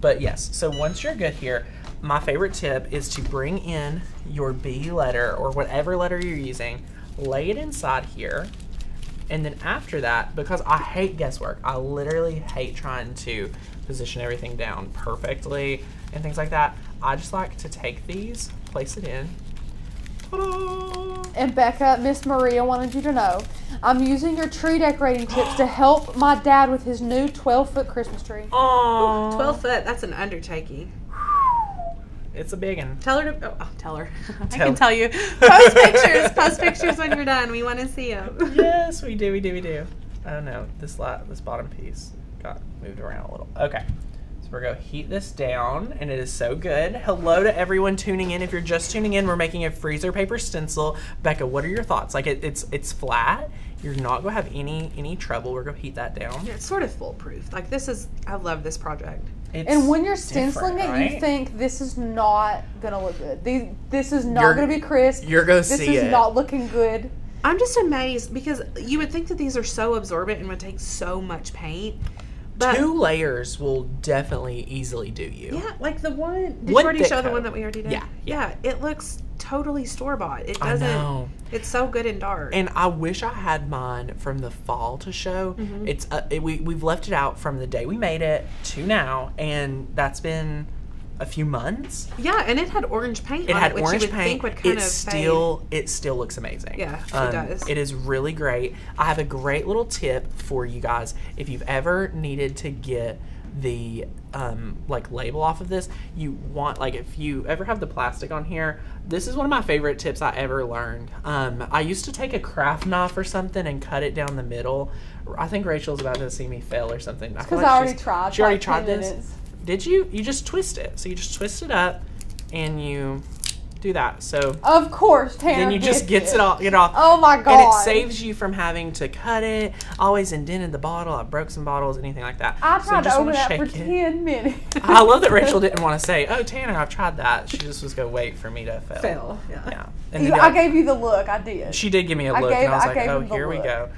S1: But yes, so once you're good here, my favorite tip is to bring in your B letter or whatever letter you're using, lay it inside here. And then after that, because I hate guesswork, I literally hate trying to position everything down perfectly and things like that. I just like to take these, place it in.
S2: And Becca, Miss Maria wanted you to know, I'm using your tree decorating tips to help my dad with his new 12 foot Christmas tree.
S1: Aw.
S3: 12 foot. That's an undertaking.
S1: It's a big one.
S3: Tell her to. Oh, oh, tell her. I can tell you. Post pictures. Post pictures when you're done. We want to see them.
S1: yes, we do, we do, we do. Oh no, this la- this bottom piece got moved around a little. Okay, so we're gonna heat this down, and it is so good. Hello to everyone tuning in. If you're just tuning in, we're making a freezer paper stencil. Becca, what are your thoughts? Like it, it's it's flat. You're not gonna have any any trouble. We're gonna heat that down.
S3: It's sort of foolproof. Like this is. I love this project.
S1: It's
S2: And when you're stenciling it, you think this is not gonna look good. These, this is not
S1: You're-
S2: gonna be crisp.
S1: you're gonna
S2: this
S1: see
S2: is
S1: it.
S2: not looking good.
S3: I'm just amazed because you would think that these are so absorbent and would take so much paint. But
S1: Two layers will definitely easily do you.
S3: yeah, like the one. Did
S1: One
S3: you already
S1: thick
S3: show the one that we already did?
S1: Yeah,
S3: Yeah, it looks totally store bought. It doesn't. It's so good and dark.
S1: And I wish I had mine from the fall to show.
S3: Mm-hmm.
S1: It's uh, it, we we've left it out from the day we made it to now, and that's been a few months.
S3: yeah, and it had orange paint
S1: It
S3: on
S1: had
S3: it, which
S1: orange paint.
S3: think would kind
S1: It
S3: of
S1: still it still looks amazing.
S3: Yeah, it
S1: Um,
S3: does.
S1: It is really great. I have a great little tip for you guys. If you've ever needed to get the um, like label off of this, you want like if you ever have the plastic on here, this is one of my favorite tips I ever learned. Um, I used to take a craft knife or something and cut it down the middle. I think Rachel's about to see me fail or something. I
S2: Because
S1: like
S2: I already tried.
S1: She already
S2: like
S1: tried this.
S2: minutes.
S1: Did you? You just twist it. So you just twist it up, and you do that. So
S2: Of course, Tanner.
S1: then you just
S2: gets
S1: gets it all get off.
S2: Oh my god!
S1: And it saves you from having to cut it. Always indented the bottle. I broke some bottles, anything like that.
S2: I
S1: So
S2: tried to
S1: just
S2: open that for
S1: it.
S2: ten minutes.
S1: I love that Rachel didn't want to say, "Oh, Tanner, I've tried that." She just was gonna wait for me to fail.
S3: Fail. Yeah.
S1: Yeah. And
S2: You- I
S1: like-
S2: gave you the look. I did.
S1: she did give me a
S2: I
S1: look,
S2: gave-
S1: and I was
S2: I
S1: like, "Oh, here we go."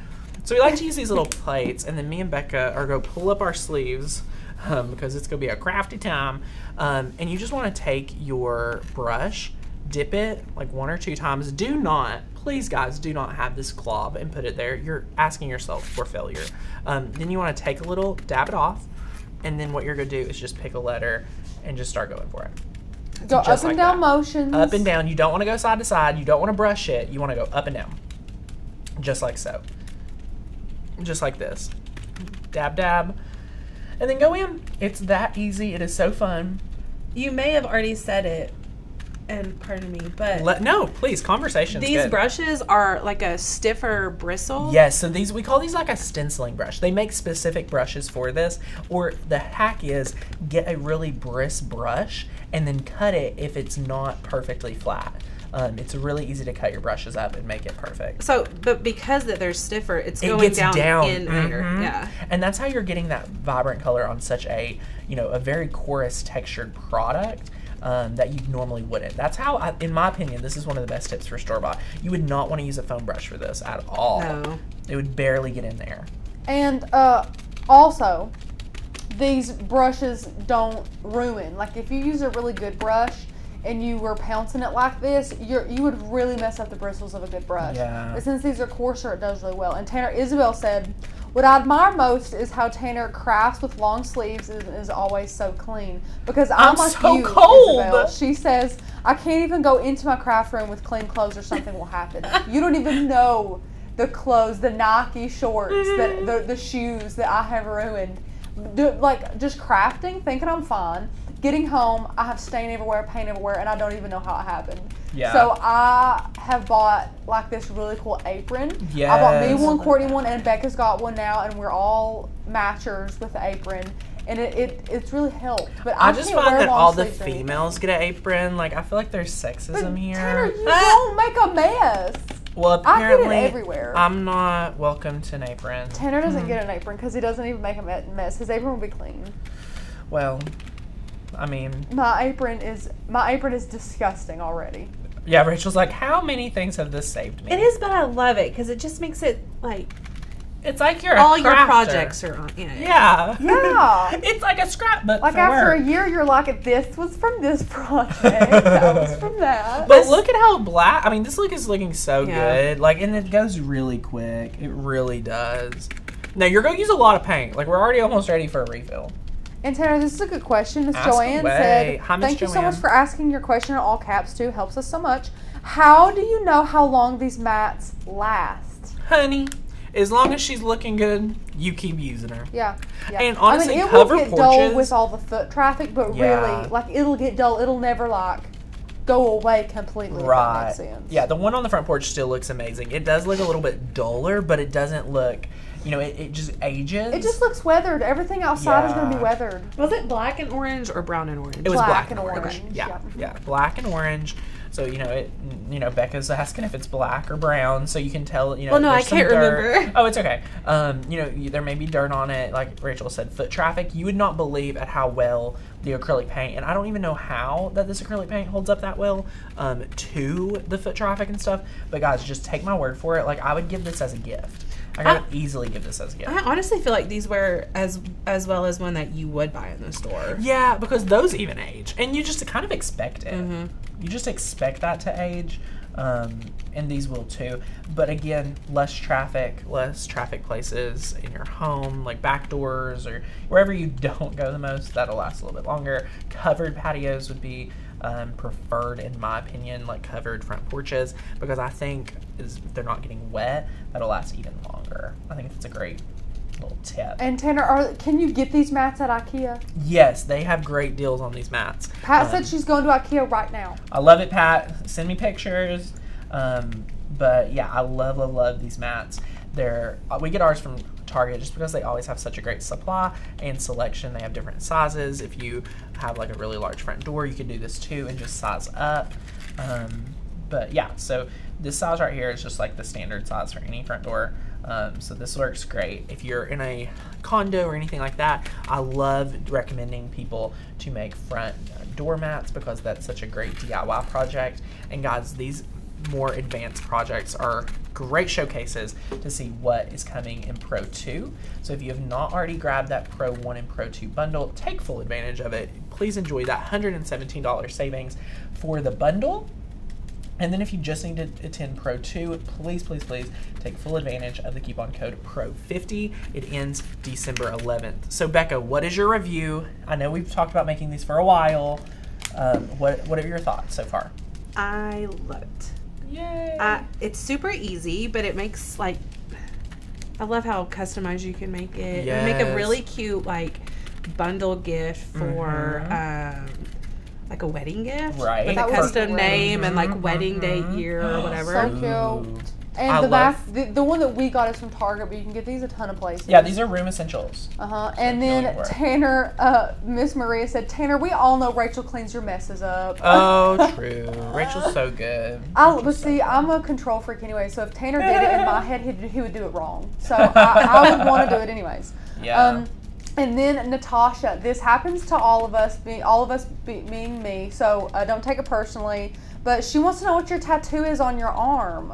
S1: So we like to use these little plates, and then me and Becca are going to pull up our sleeves um, because it's going to be a crafty time. Um, and you just want to take your brush, dip it like one or two times. Do not, please, guys, do not have this glob and put it there. You're asking yourself for failure. Um, then you want to take a little, dab it off, and then what you're going to do is just pick a letter and just start going for it.
S2: Go up
S1: just
S2: and
S1: like
S2: down
S1: that.
S2: motions.
S1: Up and down. You don't want to go side to side. You don't want to brush it. You want to go up and down. Just like so. Just like this. Dab, dab. And then go in. It's that easy. It is so fun.
S3: You may have already said it, and pardon me, but
S1: Let, no, please, conversation.
S3: these brushes are like a stiffer bristle.
S1: Yes, so these we call these like a stenciling brush. They make specific brushes for this. Or the hack is get a really brisk brush and then cut it if it's not perfectly flat. Um, it's really easy to cut your brushes up and make it perfect.
S3: So, but because that they're stiffer, it's
S1: it
S3: going down,
S1: down,
S3: in.
S1: Mhm.
S3: Yeah.
S1: and that's how you're getting that vibrant color on such a you know a very coarse textured product um, that you normally wouldn't that's how I, in my opinion this is one of the best tips for store bought you would not want to use a foam brush for this at all
S3: No.
S1: it would barely get in there
S2: And uh, also, these brushes don't ruin. Like if you use a really good brush and you were pouncing it like this, you're you would really mess up the bristles of a good brush.
S1: Yeah.
S2: But since these are coarser, it does really well. And Tanner Isabel said, "What I admire most is how Tanner crafts with long sleeves and is always so clean." Because I'm,
S1: I'm
S2: like
S1: so
S2: you,
S1: cold.
S2: Isabel. She says, "I can't even go into my craft room with clean clothes, or something will happen." you don't even know the clothes, the Nike shorts,
S1: Mm-hmm.
S2: the, the the shoes that I have ruined. Do, like just crafting, thinking I'm fine. Getting home, I have stain everywhere, paint everywhere, and I don't even know how it happened.
S1: Yeah.
S2: So I have bought like this really cool apron. Yeah. I bought me one, Courtney one, and Becca's got one now, and we're all matchers with the apron. And it, it it's really helped. But I,
S1: I just find that all the
S2: sleeves or anything.
S1: females get an apron. Like I feel like there's sexism
S2: But
S1: here.
S2: Tanner, you ah. don't make a mess.
S1: well,
S2: I get it
S1: apparently
S2: everywhere.
S1: I'm not welcome to an apron.
S2: Tanner doesn't hmm. get an apron because he doesn't even make a mess. His apron will be clean.
S1: Well, I mean,
S2: My apron is my apron is disgusting already.
S1: yeah. Rachel's like, how many things have this saved me?
S3: It is, but I love it because it just makes it like
S1: It's like you're
S3: all
S1: a
S3: your projects are on. Yeah.
S1: Yeah.
S2: Yeah.
S1: it's like a scrapbook
S2: Like
S1: for
S2: after
S1: work.
S2: a year, you're like, this was from this project. that was from that.
S1: But look at how black. I mean, this look is looking so
S3: Yeah.
S1: good. Like, and it goes really quick. It really does. Now you're gonna use a lot of paint. Like, we're already almost ready for a refill.
S2: And Tanner, this is a good question. Miss Joanne
S1: away.
S2: said,
S1: Hi,
S2: "Thank you so much for asking your question in all caps too. Helps us so much. How do you know how long these mats last?"
S1: Honey, as long as she's looking good, you keep using her.
S2: Yeah, yeah.
S1: And honestly,
S2: I mean, it will get dull with all the foot traffic, but
S1: Yeah.
S2: really, like it'll get dull. It'll never like go away completely.
S1: Right. Yeah, the one on the front porch still looks amazing. It does look a little bit duller, but it doesn't look. You know, it, it just ages.
S2: It just looks weathered. Everything outside is going to be weathered.
S3: Was it black and orange or brown and orange?
S1: It was
S2: black
S1: black,
S2: and
S1: and orange.
S2: orange,
S1: Yeah,
S2: yeah.
S1: yeah, black and orange. So you know, it. You know, Becca's asking if it's black or brown, so you can tell. You know,
S3: Well, no, I
S1: some
S3: can't
S1: dirt.
S3: remember.
S1: Oh, it's okay. Um, you know, you, there may be dirt on it, like Rachel said, foot traffic. You would not believe at how well the acrylic paint, and I don't even know how that this acrylic paint holds up that well um, to the foot traffic and stuff. But guys, just take my word for it. Like I would give this as a gift. I
S3: I-
S1: could easily give this as a gift.
S3: I honestly feel like these wear as as well as one that you would buy in the store.
S1: Yeah, because those even age, and you just kind of expect it.
S3: Mm-hmm.
S1: You just expect that to age, um, and these will too. But again, less traffic, less traffic places in your home, like back doors or wherever you don't go the most. That'll last a little bit longer. Covered patios would be um, preferred, in my opinion, like covered front porches, because I think is they're not getting wet, that'll last even longer. I think that's a great little tip.
S2: And Tanner, are, can you get these mats at IKEA?
S1: Yes, they have great deals on these mats.
S2: Pat
S1: Um,
S2: said she's going to IKEA right now.
S1: I love it, Pat. Send me pictures. Um, but yeah, I love, love, love these mats. They're uh, we get ours from Target just because they always have such a great supply and selection. They have different sizes. If you have like a really large front door, you can do this too and just size up. Um, but yeah, so this size right here is just like the standard size for any front door. Um, so this works great. If you're in a condo or anything like that, I love recommending people to make front doormats because that's such a great DIY project. And guys, these more advanced projects are great showcases to see what is coming in Pro 2. So if you have not already grabbed that Pro 1 and Pro 2 bundle, take full advantage of it. Please enjoy that $117 savings for the bundle. And then if you just need to attend Pro 2, please, please, please take full advantage of the coupon code PRO50. It ends December 11th. So Becca, what is your review? I know we've talked about making these for a while. Um, what, what are your thoughts so far?
S3: I love it.
S1: Yay!
S3: Uh, it's super easy, but it makes like I love how customized you can make it. You make a really cute like bundle gift for
S1: Mhm.
S3: um, like a wedding gift,
S1: Right.
S3: With
S2: That
S3: a
S2: would be
S3: custom
S2: great.
S3: name and like
S1: Mhm,
S3: wedding date
S1: mhm.
S3: year or whatever.
S2: So cute. And
S1: I
S2: the
S1: love-
S2: the, the one that we got is from Target, but you can get these a ton of places.
S1: Yeah, these are room essentials.
S2: Uh huh. And then. Tanner, uh, Miss Maria said, Tanner, we all know Rachel cleans your messes up.
S1: Oh, true. Rachel's so good.
S2: I, but see. I'm a control freak anyway, so if Tanner did it in my head, he'd, he would do it wrong. So I, I would want to do it anyways.
S1: Yeah.
S2: Um, and then Natasha, this happens to all of us, be, all of us be, being me, so uh, don't take it personally. But she wants to know what your tattoo is on your arm.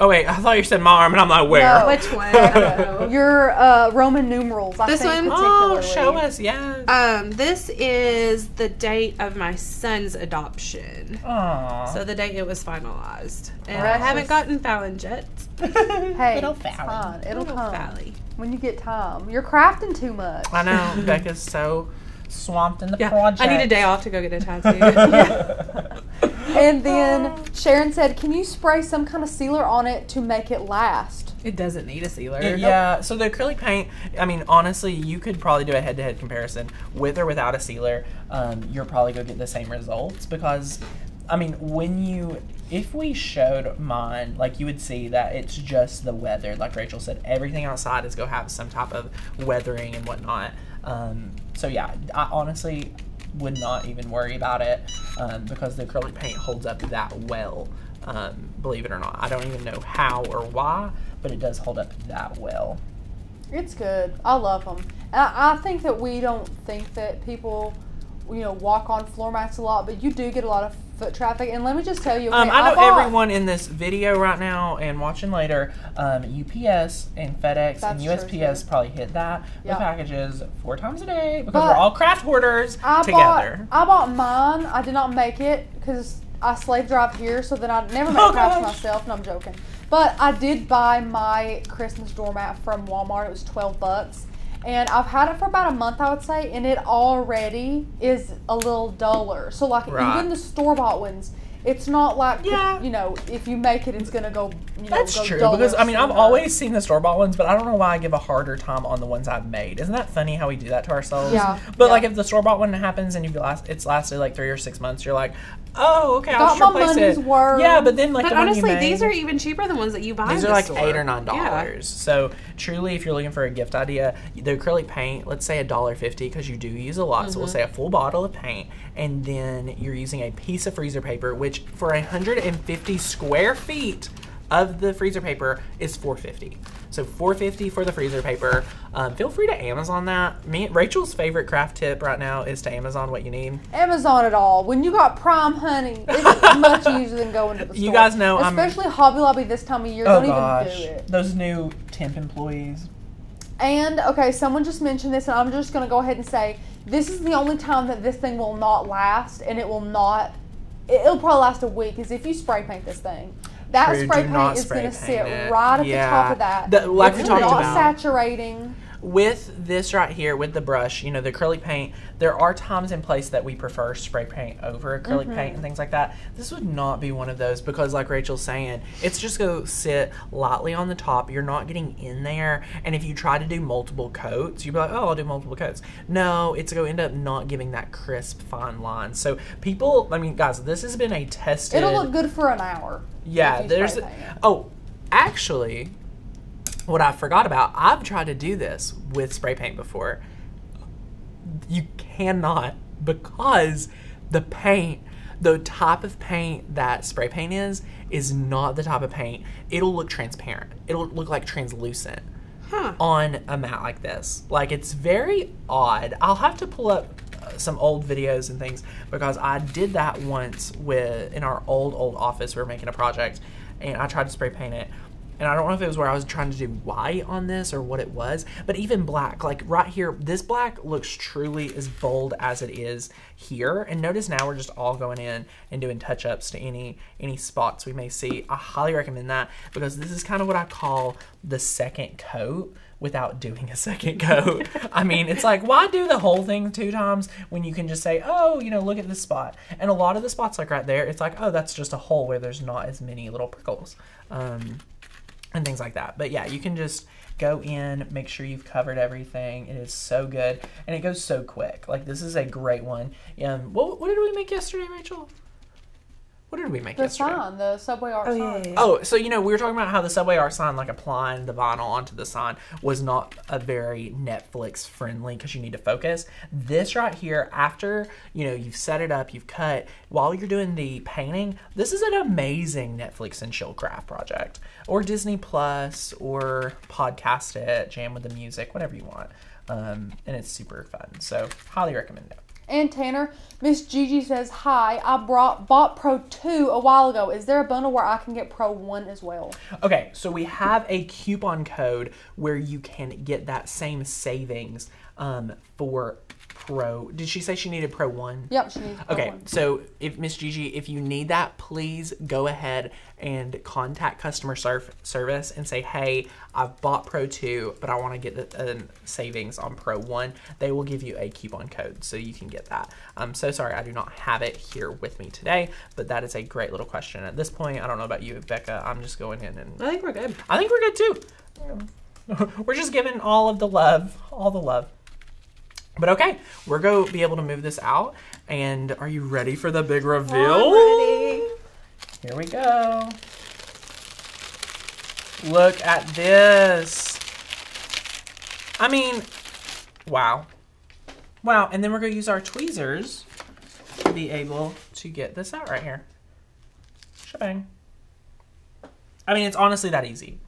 S1: Oh wait, I thought you said my arm, and I'm like, where?
S2: No.
S3: Which one?
S2: Your uh, Roman numerals. I
S3: This
S2: think,
S3: one?
S1: Oh,
S2: particularly.
S1: show us, yes.
S3: um, this is the date of my son's adoption.
S1: Aww.
S3: So the date it was finalized, and I haven't gotten Fallon yet.
S2: Hey,
S1: Little
S2: it's
S1: Fallon.
S2: fine. It'll
S3: Little
S2: come
S3: Fally.
S2: when you get time. You're crafting too much.
S1: I know Becca's so swamped in the
S3: Yeah,
S1: project.
S3: I need a day off to go get a tattoo.
S2: And then Sharon said, "Can you spray some kind of sealer on it to make it last?"
S3: it doesn't need a sealer.
S1: Yeah, yeah, so the acrylic paint, I mean, honestly, you could probably do a head to head comparison with or without a sealer. Um, you're probably going to get the same results because, I mean, when you, if we showed mine, like you would see that it's just the weather. Like Rachel said, everything outside is going to have some type of weathering and whatnot. Um, so, yeah, I honestly would not even worry about it um, because the acrylic paint holds up that well. Um, believe it or not, I don't even know how or why, but it does hold up that well.
S2: It's good. I love them. I, I think that we don't think that people, you know, walk on floor mats a lot, but you do get a lot of foot traffic. And let me just tell you, okay,
S1: Um, I know
S2: bought-
S1: everyone in this video right now and watching later, um, UPS and FedEx and
S2: That's true,
S1: USPS
S2: too.
S1: probably hit that
S2: Yep.
S1: with packages four times a day because
S2: But
S1: we're all craft hoarders
S2: I
S1: together.
S2: bought I bought mine. I did not make it because I slave drive here, so then I never make
S1: Oh,
S2: crafts myself. No, I'm joking. But I did buy my Christmas doormat from Walmart. It was twelve bucks, and I've had it for about a month, I would say, and it already is a little duller. So like
S1: Right.
S2: even the store bought ones. It's not like
S1: Yeah.
S2: you know if you make it, it's gonna go. You know,
S1: That's
S2: go
S1: true because I mean I've
S2: sooner.
S1: always seen the store bought ones, but I don't know why I give a harder time on the ones I've made. Isn't that funny how we do that to ourselves?
S2: Yeah,
S1: But
S2: yeah.
S1: like if the store bought one happens and you've last it's lasted like three or six months, you're like, oh okay, I'll
S2: Got
S1: just
S2: my
S1: replace
S2: money's
S1: it.
S2: worth.
S1: Yeah, but then like
S3: But
S1: the one you
S3: honestly, these are even cheaper than ones that you buy.
S1: These are
S3: the
S1: like
S3: store.
S1: eight or nine
S3: Yeah.
S1: dollars. So truly, if you're looking for a gift idea, the acrylic paint, let's say a dollar fifty because you do use a lot. So we'll mm-hmm. say a full bottle of paint, and then you're using a piece of freezer paper, which for hundred and fifty square feet of the freezer paper is four fifty. So four fifty for the freezer paper. Um, feel free to Amazon that. Me, Rachel's favorite craft tip right now is to Amazon what you need.
S2: Amazon it all. When you got Prime Honey, it's much easier than going to the store.
S1: You guys know I'm-
S2: especially Hobby Lobby this time of year.
S1: Oh
S2: don't
S1: gosh,
S2: even do it.
S1: those new temp employees.
S2: And okay, someone just mentioned this, and I'm just gonna go ahead and say this is the only time that this thing will not last, and it will not. it- It'll probably last a week. Is if you spray paint this thing. That
S1: True,
S2: spray paint is
S1: spray
S2: gonna
S1: paint
S2: sit
S1: it.
S2: right at
S1: Yeah.
S2: the top of that.
S1: The- like
S3: we
S2: it's
S3: talked
S2: not
S1: about.
S2: saturating.
S1: with this right here with the brush you know the acrylic paint there are times in place that we prefer spray paint over acrylic paint mm-hmm. and things like that this would not be one of those because like rachel's saying it's just go sit lightly on the top you're not getting in there and if you try to do multiple coats you'd be like oh i'll do multiple coats no it's going to end up not giving that crisp fine line so people i mean guys this has been a tested
S2: It'll look good for an hour.
S1: yeah, there's. Oh, actually, what I forgot about, I've tried to do this with spray paint before. You cannot because the paint the type of paint that spray paint is is not the type of paint. It'll look transparent. It'll look like translucent
S3: Huh.
S1: on a mat like this. Like it's very odd. I'll have to pull up uh, some old videos and things because I did that once with in our old old office. We were making a project, and I tried to spray paint it. And I don't know if it was where I was trying to do white on this or what it was, but even black, like right here, this black looks truly as bold as it is here. And notice now we're just all going in and doing touch ups to any any spots we may see. I highly recommend that because this is kind of what I call the second coat without doing a second coat. I mean, it's like, why do the whole thing two times when you can just say, oh, you know, look at this spot. And a lot of the spots, like right there, it's like, oh, that's just a hole where there's not as many little prickles um, and things like that. But yeah, you can just go in, make sure you've covered everything. It is so good and it goes so quick. Like, this is a great one. Um, what, what did we make yesterday, Rachel? What did we make
S2: The
S1: yesterday?
S2: sign, the subway art
S3: Oh,
S2: sign.
S3: yeah, yeah, yeah.
S1: Oh, so you know, we were talking about how the subway art sign, like applying the vinyl onto the sign, was not a very Netflix friendly because you need to focus. This right here, after you know you've set it up, you've cut, while you're doing the painting, this is an amazing Netflix and chill craft project, or Disney Plus, or podcast it, jam with the music, whatever you want, um, and it's super fun. So highly recommend it.
S2: And Tanner, Miss Gigi says, Hi, I brought bought Pro 2 a while ago. Is there a bundle where I can get Pro 1 as well?
S1: Okay, so we have a coupon code where you can get that same savings um, for Pro. Did she say she needed Pro 1?
S2: Yep, she needs Pro
S1: Okay,
S2: 1.
S1: so if Miss Gigi, if you need that, please go ahead and contact customer serv- service and say, "Hey, I've bought Pro Two, but I want to get the uh, savings on Pro One." They will give you a coupon code, so you can get that. I'm so sorry I do not have it here with me today, but that is a great little question. At this point, I don't know about you, Becca. I'm just going in and
S3: I think we're good.
S1: I think we're good too. We're just giving all of the love, all the love. But okay, we're going to be able to move this out. And are you ready for the big reveal?
S3: Ready.
S1: Here we go. Look at this. I mean, wow. Wow, and then we're going to use our tweezers to be able to get this out right here. Shebang. I mean, it's honestly that easy.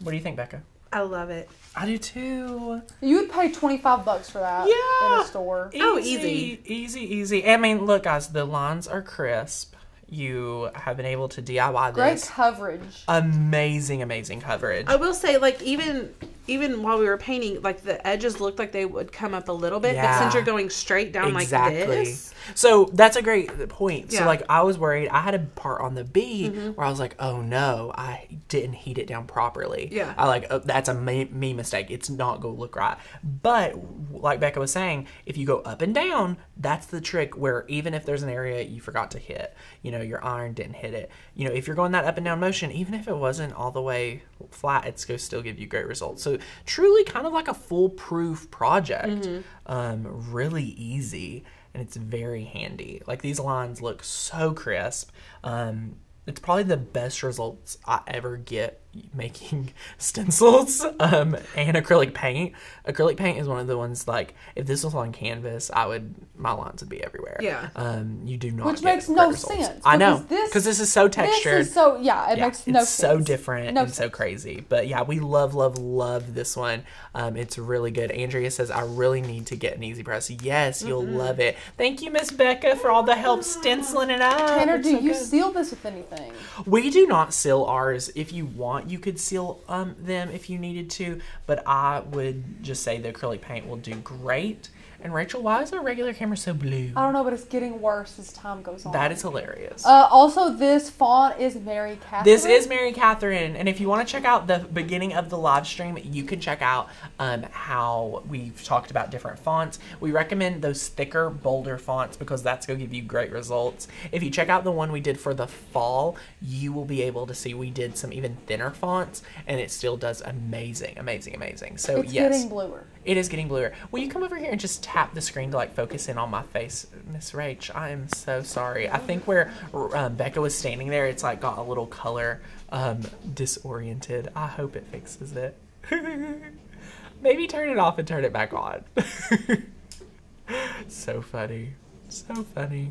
S1: What do you think, Becca?
S3: I love it.
S1: I do too.
S2: You would pay 25 bucks for that
S1: Yeah.
S2: in a store.
S3: Oh,
S1: Easy, easy, easy. I mean, look, guys, the lines are crisp. You have been able to DIY
S2: Great
S1: this.
S2: Great coverage.
S1: Amazing, amazing coverage.
S3: I will say, like even even while we were painting, like the edges looked like they would come up a little bit, but since you're going straight down like this,
S1: So that's a great point. So like I was worried. I had a part on the B
S3: Mm-hmm.
S1: where I was like, oh no, I didn't heat it down properly.
S3: Yeah.
S1: I like oh, that's a me, me mistake. It's not gonna look right. But like Becca was saying, if you go up and down, that's the trick. Where even if there's an area you forgot to hit, you know, your iron didn't hit it. You know, if you're going that up and down motion, even if it wasn't all the way flat, it's gonna still give you great results. So truly, kind of like a foolproof project. Um, really easy and it's very handy. Like these lines look so crisp. Um, it's probably the best results I ever get making stencils um, and acrylic paint. Acrylic paint is one of the ones like if this was on canvas, I would my lines would be everywhere.
S3: Yeah.
S1: Um, you do not
S2: Which
S1: get
S2: makes no
S1: results.
S2: sense,
S1: I know
S2: because this-
S1: because this is so textured.
S2: This is so, yeah, it
S1: Yeah,
S2: makes no
S1: it's
S2: sense.
S1: so different
S2: No
S1: and so crazy. But yeah, we love, love, love this one. Um, it's really good. Andrea says, I really need to get an easy press. Yes, you'll
S2: Mm-hmm.
S1: love it. Thank you, Miss Becca, for all the help stenciling it up.
S2: Tanner,
S1: It's
S2: do
S1: so
S2: you
S1: good.
S2: seal this with anything?
S1: We do not seal ours. If you want, you could seal um, them if you needed to, but I would just say the acrylic paint will do great. And Rachel, why is our regular camera so blue?
S2: I don't know, but it's getting worse as time goes on.
S1: That is hilarious.
S2: Uh, also, this font is Mary Katherine.
S1: This is Mary Katherine, and if you want to check out the beginning of the live stream, you can check out um, how we've talked about different fonts. We recommend those thicker, bolder fonts because that's going to give you great results. If you check out the one we did for the fall, you will be able to see we did some even thinner fonts, and it still does amazing, amazing, amazing. So
S2: It's
S1: yes,
S2: getting bluer.
S1: It is getting bluer. Will you come over here and just tap the screen to like focus in on my face, Miss Rach? I am so sorry. I think where um, Becca was standing there, it's like got a little color um, disoriented. I hope it fixes it. Maybe turn it off and turn it back on. so funny, so funny.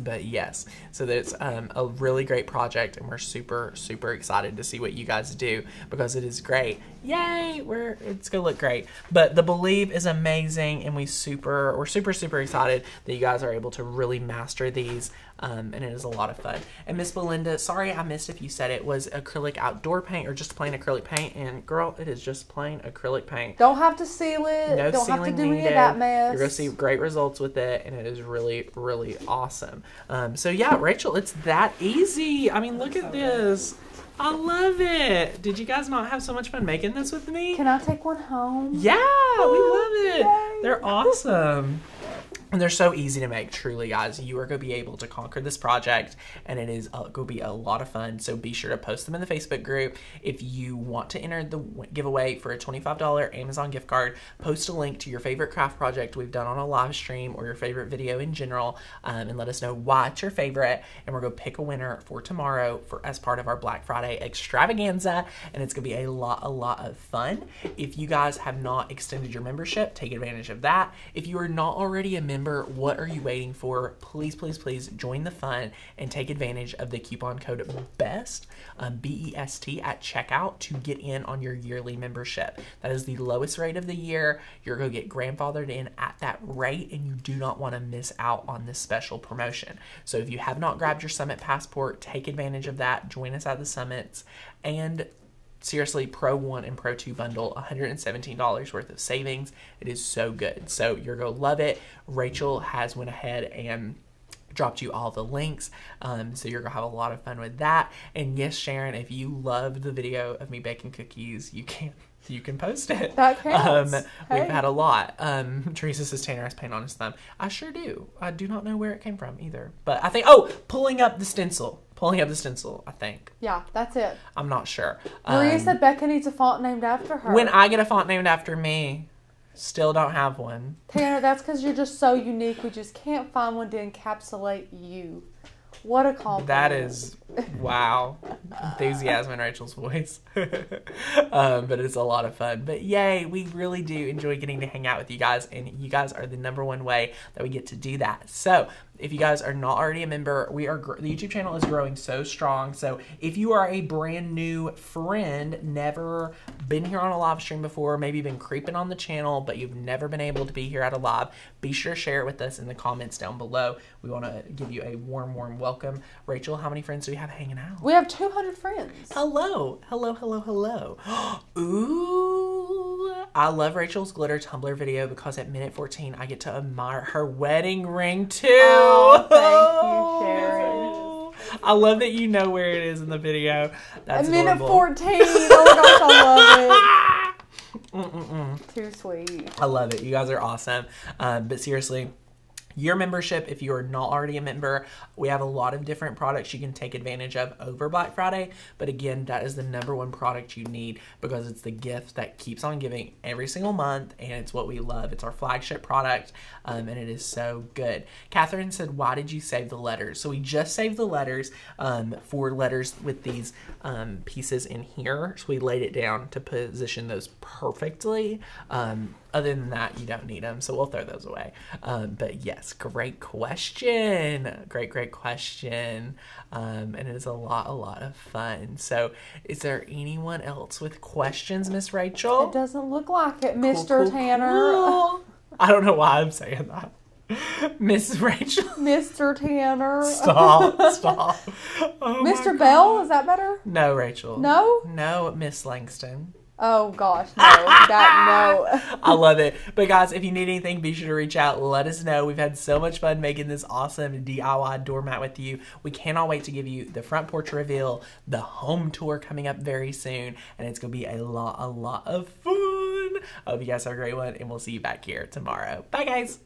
S1: But yes so that's um, a really great project and we're super super excited to see what you guys do because it is great. Yay! We're it's gonna look great. But the believe is amazing and we super we're super super excited that you guys are able to really master these um, and it is a lot of fun and miss belinda sorry i missed if you said it was acrylic outdoor paint or just plain acrylic paint and girl it is just plain acrylic paint
S2: Don't have to seal it.
S1: no
S2: Don't have to
S1: sealing
S2: do
S1: needed.
S2: any of that mess.
S1: You're gonna see great results with it, and it is really, really awesome. Um, so yeah, Rachel, it's that easy. I mean, look at this. I love it. Did you guys not have so much fun making this with me?
S2: Can I take one home?
S1: Yeah, we love it.
S2: Yay.
S1: They're awesome. And they're so easy to make, truly, guys. You are going to be able to conquer this project, and it is uh, going to be a lot of fun. So be sure to post them in the Facebook group. If you want to enter the giveaway for a $25 Amazon gift card, post a link to your favorite craft project we've done on a live stream or your favorite video in general, um, and let us know why it's your favorite. And we're going to pick a winner for tomorrow for as part of our Black Friday extravaganza, and it's going to be a lot, a lot of fun. If you guys have not extended your membership, take advantage of that. If you are not already a member, what are you waiting for? Please, please, please join the fun and take advantage of the coupon code BEST, um, B E S T, at checkout to get in on your yearly membership. That is the lowest rate of the year. You're going to get grandfathered in at that rate, and you do not want to miss out on this special promotion. So if you have not grabbed your Summit Passport, take advantage of that. Join us at the Summits and seriously pro 1 and pro 2 bundle $117 worth of savings. It is so good. So you're gonna love it. Rachel has went ahead and dropped you all the links um, so you're gonna have a lot of fun with that. And yes sharon if you loved the video of me baking cookies you can you can post it.
S2: That counts.
S1: um,
S2: Hey.
S1: we've had a lot. Um, teresa says tanner has paint on his thumb. I sure do. I do not know where it came from either. But i think oh pulling up the stencil pulling up the stencil i think
S2: Yeah, that's it.
S1: i'm not sure
S2: Maria
S1: Um,
S2: said Becca needs a font named after her.
S1: when I get a font named after me, still don't have one.
S2: Tanner, that's because you're just so unique. We just can't find one to encapsulate you. What a compliment.
S1: That is wow. Enthusiasm in Rachel's voice. um, but it's a lot of fun. But yay, we really do enjoy getting to hang out with you guys, and you guys are the number one way that we get to do that. So if you guys are not already a member, we are the YouTube channel is growing so strong. So if you are a brand new friend, never been here on a live stream before, maybe been creeping on the channel, but you've never been able to be here at a live, be sure to share it with us in the comments down below. We want to give you a warm, warm welcome. Rachel, how many friends do we have hanging out?
S2: We have 200 friends.
S1: Hello, hello, hello, hello. Ooh, I love Rachel's glitter tumbler video because at minute 14 I get to admire her wedding ring too.
S2: Oh, thank you, Sharon.
S1: I love that you know where it is in the video. That's
S2: A minute
S1: adorable.
S2: 14. Oh my gosh, I love
S1: Mm-mm-mm.
S2: it. Too sweet.
S1: I love it. You guys are awesome. Um, but seriously, your membership, if you are not already a member, we have a lot of different products you can take advantage of over Black Friday. But again, that is the number one product you need because it's the gift that keeps on giving every single month and it's what we love. It's our flagship product um, and it is so good. Catherine said, Why did you save the letters? So we just saved the letters um, for letters with these um, pieces in here. So we laid it down to position those perfectly. Um, other than that, you don't need them, so we'll throw those away. Um, but yes, great question. Great, great question. Um, and it is a lot, a lot of fun. So, is there anyone else with questions, Miss Rachel?
S2: It doesn't look like it,
S1: Cool,
S2: Mr.
S1: cool,
S2: Tanner.
S1: cool. I don't know why I'm saying that. Miss Rachel.
S2: Mr. Tanner.
S1: Stop, stop. Oh
S2: Mr. Bell, is that better?
S1: No, Rachel.
S2: No?
S1: No, Miss Langston.
S2: Oh gosh, no. that no.
S1: I love it. But guys, if you need anything, be sure to reach out. Let us know. We've had so much fun making this awesome DIY doormat with you. We cannot wait to give you the front porch reveal, the home tour coming up very soon, and it's gonna be a lot, a lot of fun. I hope you guys have a great one, and we'll see you back here tomorrow. Bye, guys.